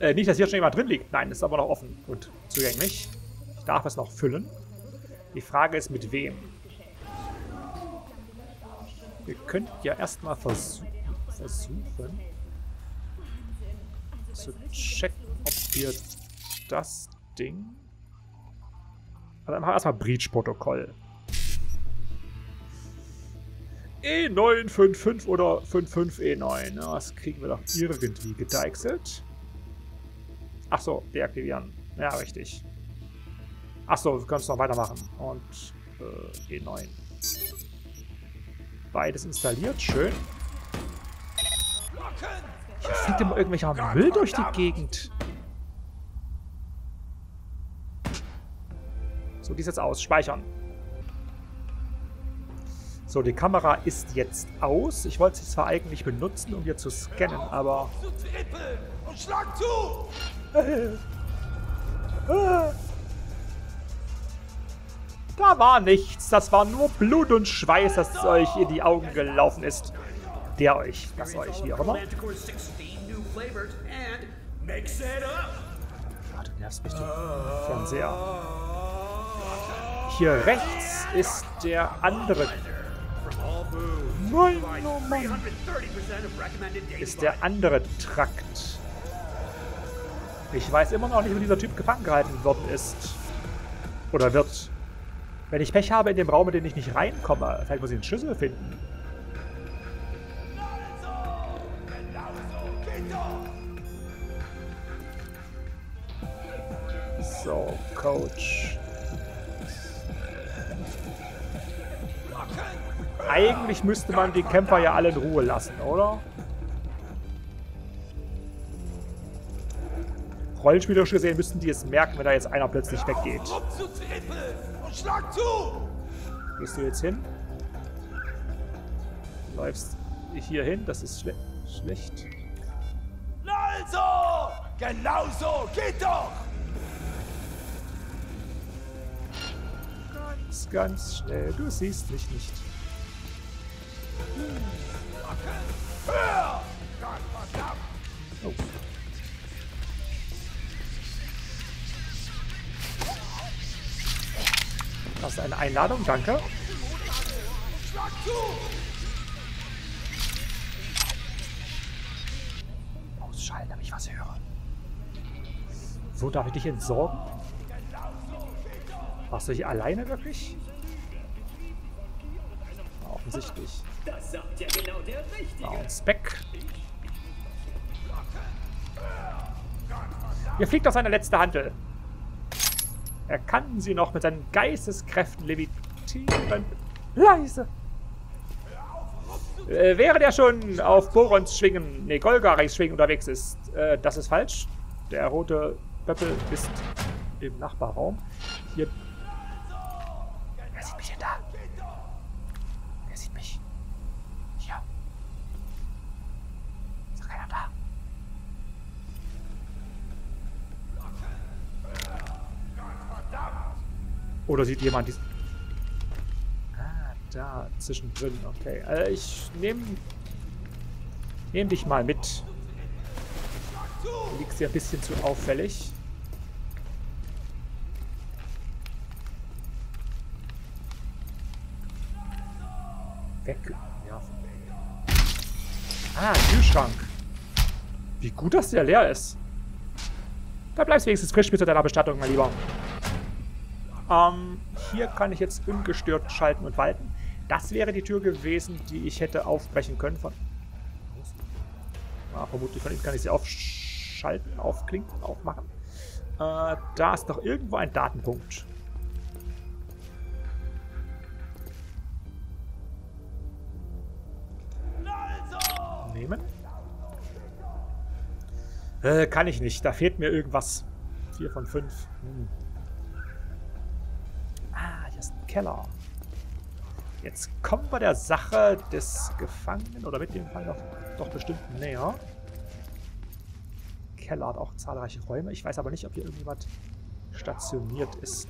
S1: Äh, nicht, dass hier schon jemand drin liegt. Nein, ist aber noch offen und zugänglich. Ich darf es noch füllen. Die Frage ist, mit wem? Wir könnten ja erstmal versuchen, versuchen zu checken, ob wir das Ding... Also wir erstmal Breach-Protokoll. E955 oder 55E9. Ja, das kriegen wir doch irgendwie gedeichselt. Achso, deaktivieren. Ja, richtig. Achso, wir können es noch weitermachen. Und äh, E9. Beides installiert, schön. Hier fliegt immer irgendwelcher Müll durch die Gegend. So, die ist jetzt aus. Speichern. So, die Kamera ist jetzt aus. Ich wollte sie zwar eigentlich benutzen, um hier zu scannen, aber...
S7: Zu! Und schlag zu!
S1: Da war nichts. Das war nur Blut und Schweiß, das euch in die Augen gelaufen ist. Der euch, das euch, wie auch immer.
S10: Manticore 16 new flavors and mix it up.
S1: Ah, du nervst mich, du Fernseher. Hier rechts ist der andere. Nein, oh Mann.
S10: 330% of recommended daily
S1: Ist der andere Trakt. Ich weiß immer noch nicht, wo dieser Typ gefangen gehalten worden ist. Oder wird. Wenn ich Pech habe in dem Raum, in den ich nicht reinkomme, vielleicht muss ich einen Schlüssel finden. So, Coach. Eigentlich müsste man die Kämpfer ja alle in Ruhe lassen, oder? Rollenspielerisch gesehen müssten die es merken, wenn da jetzt einer plötzlich weggeht.
S7: Rum zu trippeln! Und schlag zu!
S1: Gehst du jetzt hin? Du läufst hier hin, das ist schle schlecht.
S7: Also! Genau so! Geht doch!
S1: Ganz, ganz schnell. Du siehst mich nicht. Oh. Das eine Einladung, danke. Ausschalten, damit ich was höre. So, darf ich dich entsorgen? Warst du hier alleine wirklich? Offensichtlich.
S10: Das sagt ja genau der Richtige.
S1: Bounce. Ihr fliegt auf seine letzte Handel. Er kann sie noch mit seinen Geisteskräften levitieren. Leise. Äh, während er schon auf Borons Schwingen, nee, Golgaris Schwingen unterwegs ist, äh, das ist falsch. Der rote Pöppel ist im Nachbarraum. Hier. Wer sieht mich denn da? Wer sieht mich? Hier. Ist doch keiner da. Oder sieht jemand diesen... Ah, da, zwischendrin. Okay. Äh, ich nehme... Nehm dich mal mit. Du liegst ja ein bisschen zu auffällig. Weg. Ah, Kühlschrank. Wie gut, dass der leer ist. Da bleibst du wenigstens frisch mit deiner Bestattung, mein Lieber. Ähm, hier kann ich jetzt ungestört schalten und walten. Das wäre die Tür gewesen, die ich hätte aufbrechen können von... Ah, vermutlich von innen kann ich sie aufschalten, aufklinken, aufmachen. Äh, da ist noch irgendwo ein Datenpunkt. Nehmen. Äh, kann ich nicht. Da fehlt mir irgendwas. 4 von 5. Hm. Keller. Jetzt kommen wir der Sache des Gefangenen oder mit dem Fall noch doch bestimmt näher. Keller hat auch zahlreiche Räume. Ich weiß aber nicht, ob hier irgendjemand stationiert ist.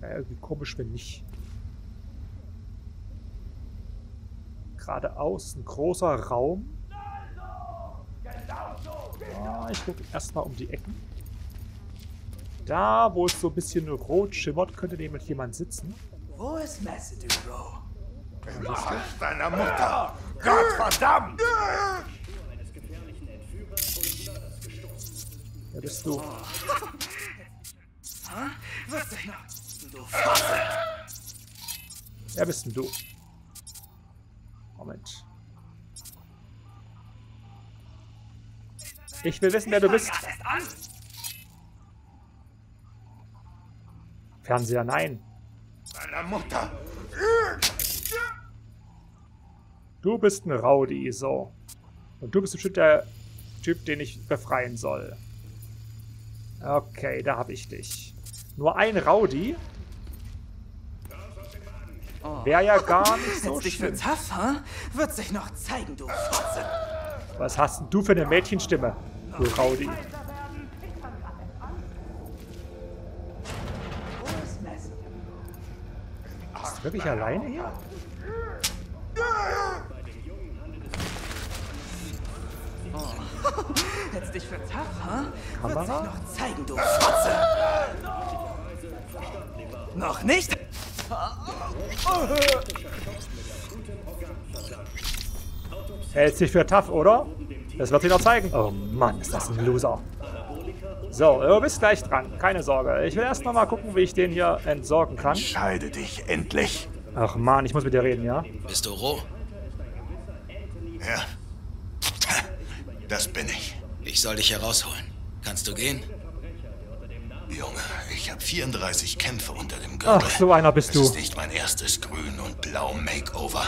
S1: Ja, irgendwie komisch, wenn nicht. Geradeaus ein großer Raum. Ah, ich gucke erstmal um die Ecken. Da, wo es so ein bisschen rot schimmert, könnte neben jemand sitzen.
S10: Wo ist Maceduro?
S7: Schlag deiner Mutter! Gottverdammt!
S1: Wer bist du?
S10: Was denn? Du Fotze!
S1: Wer bist denn du? Moment. Ich will wissen, wer du bist.
S10: Erst an!
S1: Fernseher, nein.
S7: Mutter!
S1: Du bist ein Rowdy, so. Und du bist bestimmt der Typ, den ich befreien soll. Okay, da habe ich dich. Nur ein Rowdy? Wäre ja gar nicht so
S10: Setz dich für
S1: schlimm.
S10: tough, huh? Wird sich noch zeigen, du Fotze!
S1: Was hast denn du für eine Mädchenstimme, du Rowdy? Wirklich alleine hier?
S10: Setz dich für tough, huh? Wird sich noch zeigen, du Fotze! Noch nicht?
S1: Hält sich für tough, oder? Das wird sich noch zeigen. Oh Mann, ist das ein Loser. So, du bist gleich dran. Keine Sorge. Ich will erst noch mal gucken, wie ich den hier entsorgen kann.
S7: Scheide dich endlich!
S1: Ach Mann, ich muss mit dir reden, ja?
S4: Bist du roh?
S7: Ja. Das bin ich.
S4: Ich soll dich herausholen. Kannst du gehen?
S7: Junge, ich habe 34 Kämpfe unter dem Gürtel.
S1: Ach, so einer bist
S7: Es
S1: du.
S7: ist nicht mein erstes Grün- und Blau-Makeover.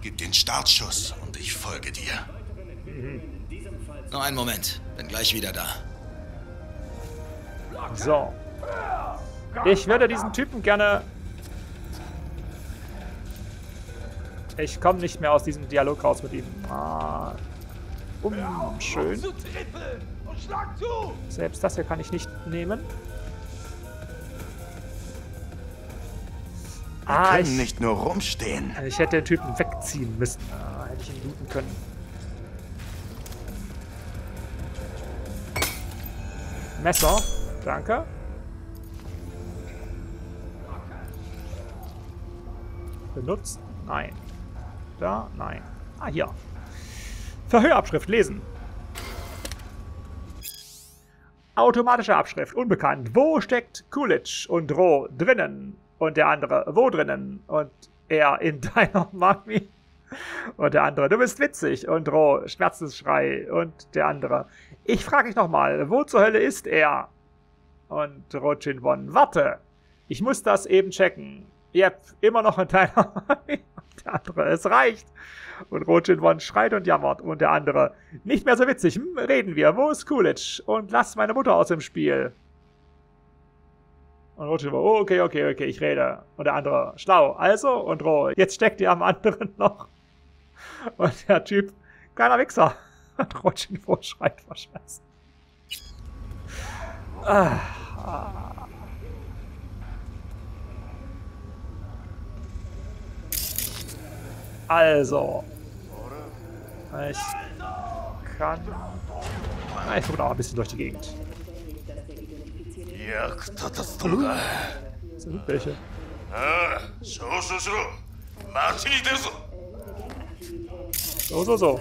S7: Gib den Startschuss und ich folge dir.
S4: Nur einen Moment. Bin gleich wieder da.
S1: So. Ich würde diesen Typen gerne... Ich komme nicht mehr aus diesem Dialog raus mit ihm. Ah,
S7: schlag zu!
S1: Selbst das hier kann ich nicht nehmen.
S7: Wir
S1: Ah,
S7: können
S1: ich,
S7: nicht nur rumstehen.
S1: ich hätte den Typen wegziehen müssen. Ah, hätte ich ihn looten können. Messer. Danke. Benutzt? Nein. Da? Nein. Ah, hier. Verhörabschrift lesen. Automatische Abschrift, unbekannt. Wo steckt Coolidge und Roh drinnen? Und der andere, wo drinnen? Und er in deiner Mami. Und der andere, du bist witzig. Und Roh, Schmerzensschrei. Und der andere, ich frage dich nochmal, wo zur Hölle ist er? Und Rochin Won, warte. Ich muss das eben checken. Yep, immer noch in deiner Mami. Und der andere, es reicht. Und Rochin Won schreit und jammert. Und der andere, nicht mehr so witzig. Hm, reden wir. Wo ist Coolidge? Und lass meine Mutter aus dem Spiel. Und Rochin Won, oh, okay, okay, okay, ich rede. Und der andere, schlau. Also, und Ro, jetzt steckt ihr am anderen noch. Und der Typ, kleiner Wichser. Und Rochin Won schreit vor Schmerzen. Ah, Also. Ich kann... Ah, ich gucke noch ein bisschen durch die Gegend.
S7: Das
S1: sind welche.
S7: So, so, so.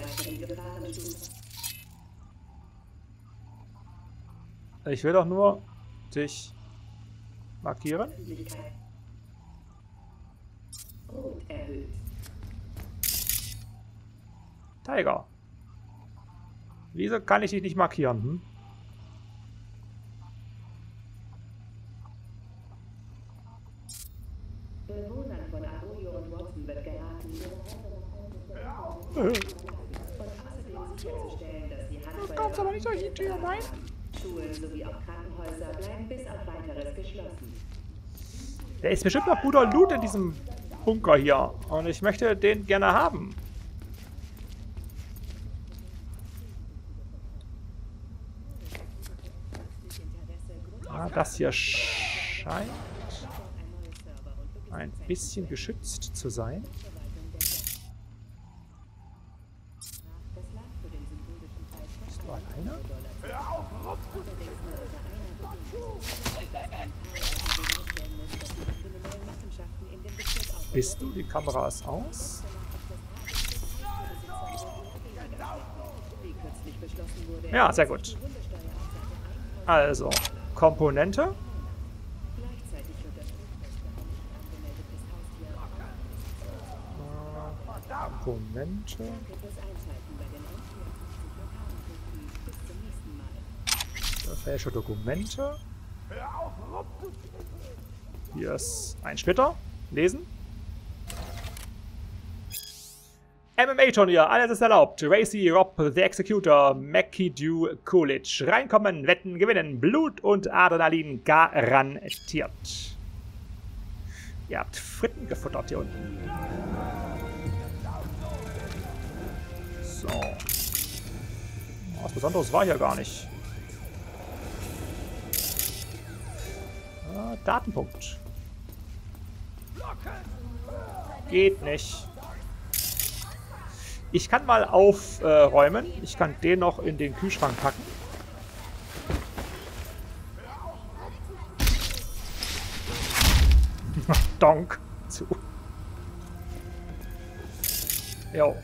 S1: Ich will doch nur dich markieren. Tiger. Wieso kann ich dich nicht markieren? Hm?
S2: Die
S1: kommt's aber nicht durch die Tür
S2: auch Krankenhäuser bleiben bis auf weiteres geschlossen.
S1: Da ist bestimmt noch guter Loot in diesem Bunker hier. Und ich möchte den gerne haben. Ah, das hier scheint ein bisschen geschützt zu sein. Bist du alleine? Bist du? Die Kamera ist aus. Ja, sehr gut. Also, Komponente. Komponente. Welche Dokumente? Hier ist ein Splitter. Lesen. MMA-Turnier, alles ist erlaubt. Racy, Rob, The Executor, Mackie Dew, Coolidge. Reinkommen, wetten, gewinnen. Blut und Adrenalin garantiert. Ihr habt Fritten gefuttert hier unten. So. Was Besonderes war hier gar nicht. Ah, Datenpunkt. Geht nicht. Ich kann mal aufräumen. Äh, ich kann den noch in den Kühlschrank packen. Donk. Zu. Jo.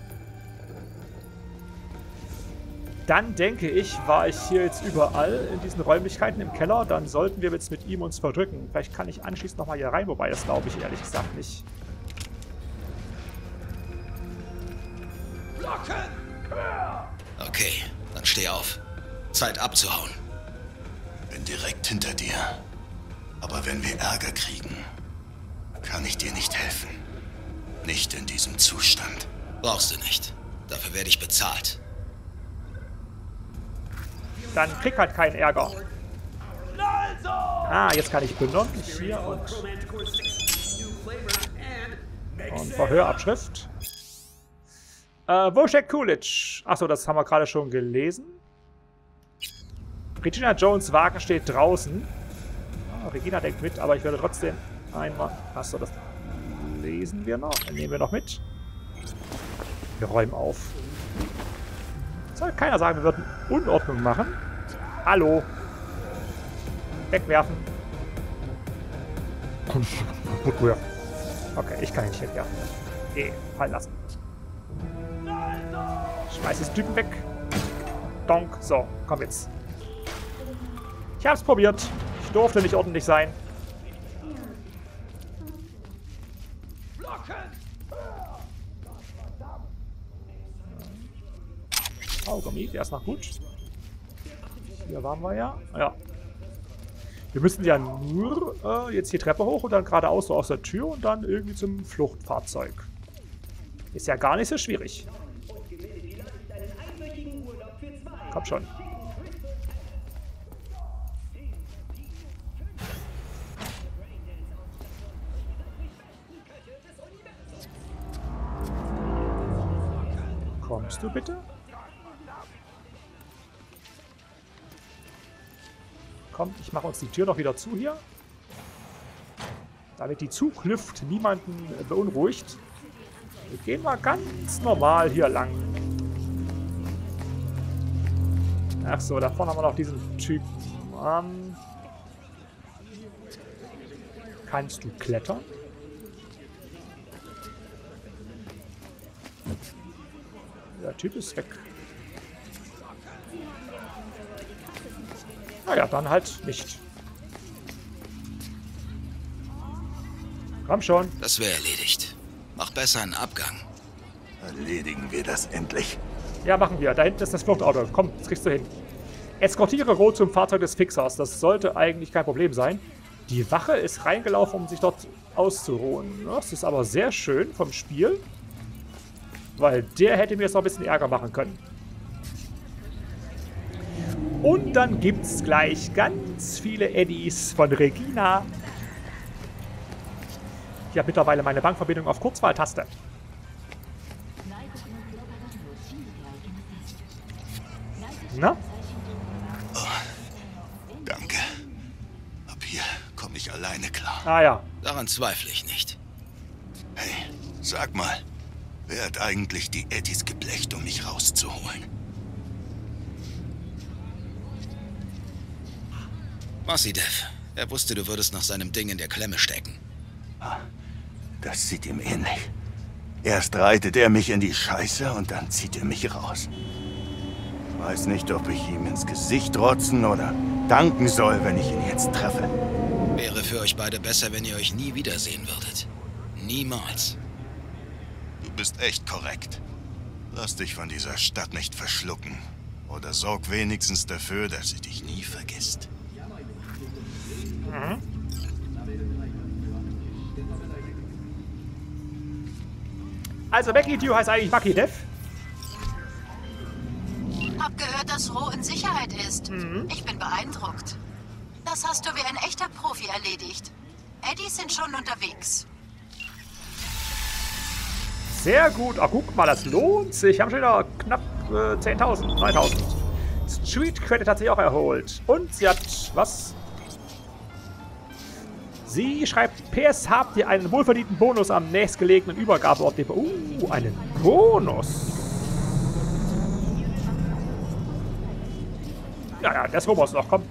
S1: Dann denke ich, war ich hier jetzt überall in diesen Räumlichkeiten im Keller. Dann sollten wir jetzt mit ihm uns verdrücken. Vielleicht kann ich anschließend nochmal hier rein, wobei das glaube ich ehrlich gesagt nicht.
S4: Okay, dann steh auf. Zeit abzuhauen.
S7: Bin direkt hinter dir. Aber wenn wir Ärger kriegen, kann ich dir nicht helfen. Nicht in diesem Zustand.
S4: Brauchst du nicht. Dafür werde ich bezahlt.
S1: Dann krieg halt keinen Ärger. Ah, jetzt kann ich plündern. Hier und, und Verhörabschrift. Äh, wo steckt Coolidge? Achso, das haben wir gerade schon gelesen. Regina Jones Wagen steht draußen. Ah, Regina denkt mit, aber ich werde trotzdem einmal... Achso, das lesen wir noch. Nehmen wir noch mit. Wir räumen auf. Soll keiner sagen, wir würden Unordnung machen. Hallo. Wegwerfen. Okay, ich kann ihn nicht erklären. Eh, fallen lassen. Schmeiß Typen weg. Donk. So, komm jetzt. Ich hab's probiert. Ich durfte nicht ordentlich sein. Kaugummi, der ist noch gut. Hier waren wir ja. Ja. Wir müssen ja nur äh, jetzt die Treppe hoch und dann geradeaus so aus der Tür und dann irgendwie zum Fluchtfahrzeug. Ist ja gar nicht so schwierig. Komm schon. Kommst du bitte? Komm, ich mache uns die Tür noch wieder zu hier. Damit die Zugluft niemanden äh, beunruhigt. Wir gehen mal ganz normal hier lang. Ach so, da vorne haben wir noch diesen Typen. Ähm, kannst du klettern? Der Typ ist weg. Naja, dann halt nicht. Komm schon.
S4: Das wäre erledigt. Mach besser einen Abgang.
S7: Erledigen wir das endlich.
S1: Ja, machen wir. Da hinten ist das Fluchtauto. Komm, das kriegst du hin. Eskortiere Rot zum Fahrzeug des Fixers. Das sollte eigentlich kein Problem sein. Die Wache ist reingelaufen, um sich dort auszuruhen. Das ist aber sehr schön vom Spiel. Weil der hätte mir jetzt noch ein bisschen Ärger machen können. Und dann gibt es gleich ganz viele Eddies von Regina. Ich habe mittlerweile meine Bankverbindung auf Kurzwahltaste. Na?
S7: Danke. Ab hier komme ich alleine klar.
S1: Ah ja.
S4: Daran zweifle ich nicht.
S7: Hey, sag mal, wer hat eigentlich die Eddies geblecht, um mich rauszuholen?
S4: Masidev. Er wusste, du würdest nach seinem Ding in der Klemme stecken.
S7: Das sieht ihm ähnlich. Erst reitet er mich in die Scheiße und dann zieht er mich raus. Ich weiß nicht, ob ich ihm ins Gesicht rotzen oder danken soll, wenn ich ihn jetzt treffe.
S4: Wäre für euch beide besser, wenn ihr euch nie wiedersehen würdet. Niemals.
S7: Du bist echt korrekt. Lass dich von dieser Stadt nicht verschlucken. Oder sorg wenigstens dafür, dass sie dich nie vergisst.
S1: Mhm. Also Becky Dew heißt eigentlich Bucky Dev.
S6: Hab gehört, dass Ro in Sicherheit ist. Ich bin beeindruckt. Das hast du wie ein echter Profi erledigt. Eddies sind schon unterwegs.
S1: Sehr gut. Ach, guck mal, das lohnt sich. Haben schon wieder knapp äh, 10.000, 9.000. Street Credit hat sich auch erholt. Und sie hat, was? Sie schreibt, PS, habt ihr einen wohlverdienten Bonus am nächstgelegenen Übergabeort? Uh, einen Bonus. Ja, ja, das holen wir uns noch, komm.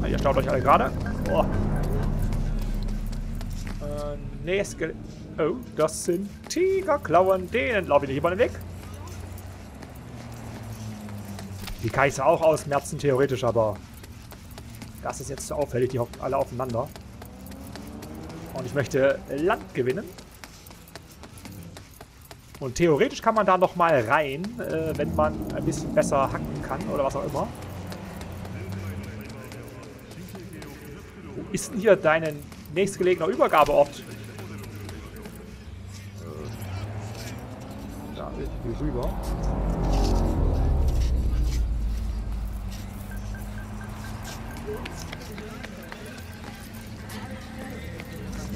S1: Na, ihr staut euch alle gerade. Oh. Äh, nächstgele... Oh, das sind Tigerklauen. Denen laufe ich nicht über den Weg. Die kann ich auch ausmerzen, theoretisch, aber das ist jetzt zu auffällig. Die hocken alle aufeinander. Und ich möchte Land gewinnen. Und theoretisch kann man da noch mal rein, äh, wenn man ein bisschen besser hacken kann oder was auch immer. Wo ist denn hier dein nächstgelegener Übergabeort? Da irgendwie rüber.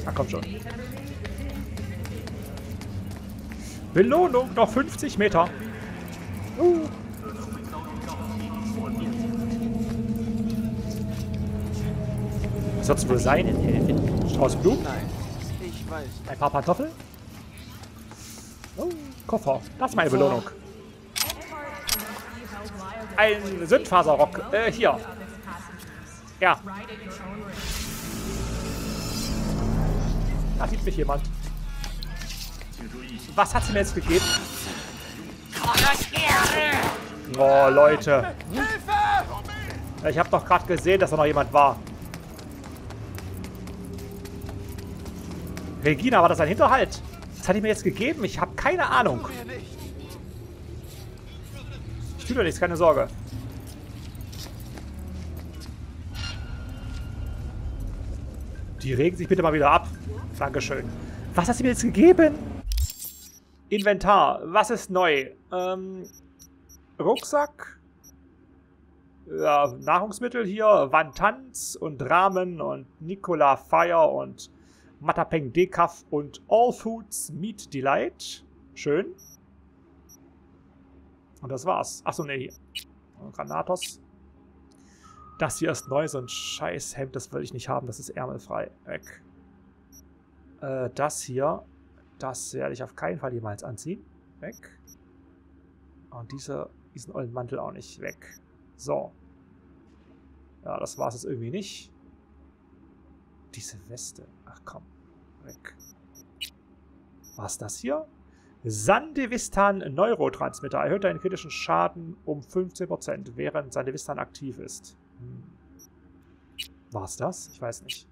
S1: Ach komm schon. Belohnung, noch 50 Meter. Uh. Was soll es wohl sein in, in Strauß Blumen?
S11: Nein, ich weiß.
S1: Ein paar Pantoffeln? Oh, Koffer. Das ist meine Belohnung. Ein Sündfaserrock. Äh, hier. Ja. Da sieht mich jemand. Was hat sie mir jetzt gegeben? Oh, Leute. Ich habe doch gerade gesehen, dass da noch jemand war. Regina, war das ein Hinterhalt? Was hat die mir jetzt gegeben? Ich habe keine Ahnung. Ich tue dir nichts, keine Sorge. Die regen sich bitte mal wieder ab. Dankeschön. Was hat sie mir jetzt gegeben? Inventar. Was ist neu? Ähm, Rucksack. Ja, Nahrungsmittel hier. Wantans und Ramen und Nicola Fire und Matapeng Decaf und All Foods Meat Delight. Schön. Und das war's. Achso, ne, hier. Granatos. Das hier ist neu, so ein scheiß Hemd, das will ich nicht haben, das ist ärmelfrei. Weg. Äh, das hier, das werde ich auf keinen Fall jemals anziehen. Weg. Und diese, diesen ollen Mantel auch nicht. Weg. So. Ja, das war es jetzt irgendwie nicht. Diese Weste. Ach komm. Weg. Was das hier? Sandevistan Neurotransmitter erhöht deinen kritischen Schaden um 15%, während Sandevistan aktiv ist. Hm. War es das? Ich weiß nicht.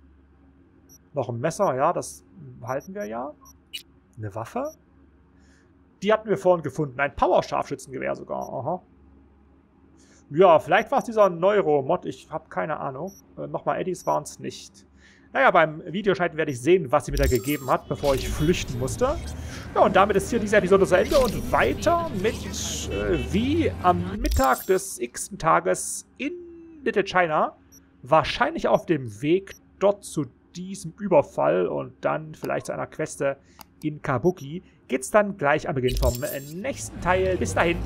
S1: Noch ein Messer, ja, das halten wir ja. Eine Waffe? Die hatten wir vorhin gefunden. Ein Power-Scharfschützengewehr sogar. Aha. Ja, vielleicht war es dieser Neuro-Mod. Ich habe keine Ahnung. Äh, Nochmal, Eddies waren es nicht. Naja, beim Videoschalten werde ich sehen, was sie mir da gegeben hat, bevor ich flüchten musste. Ja, und damit ist hier diese Episode zu Ende und weiter mit äh, wie am Mittag des x Tages in Little China. Wahrscheinlich auf dem Weg dort zu diesem Überfall und dann vielleicht zu einer Queste in Kabuki. Geht's dann gleich am Beginn vom nächsten Teil. Bis dahin.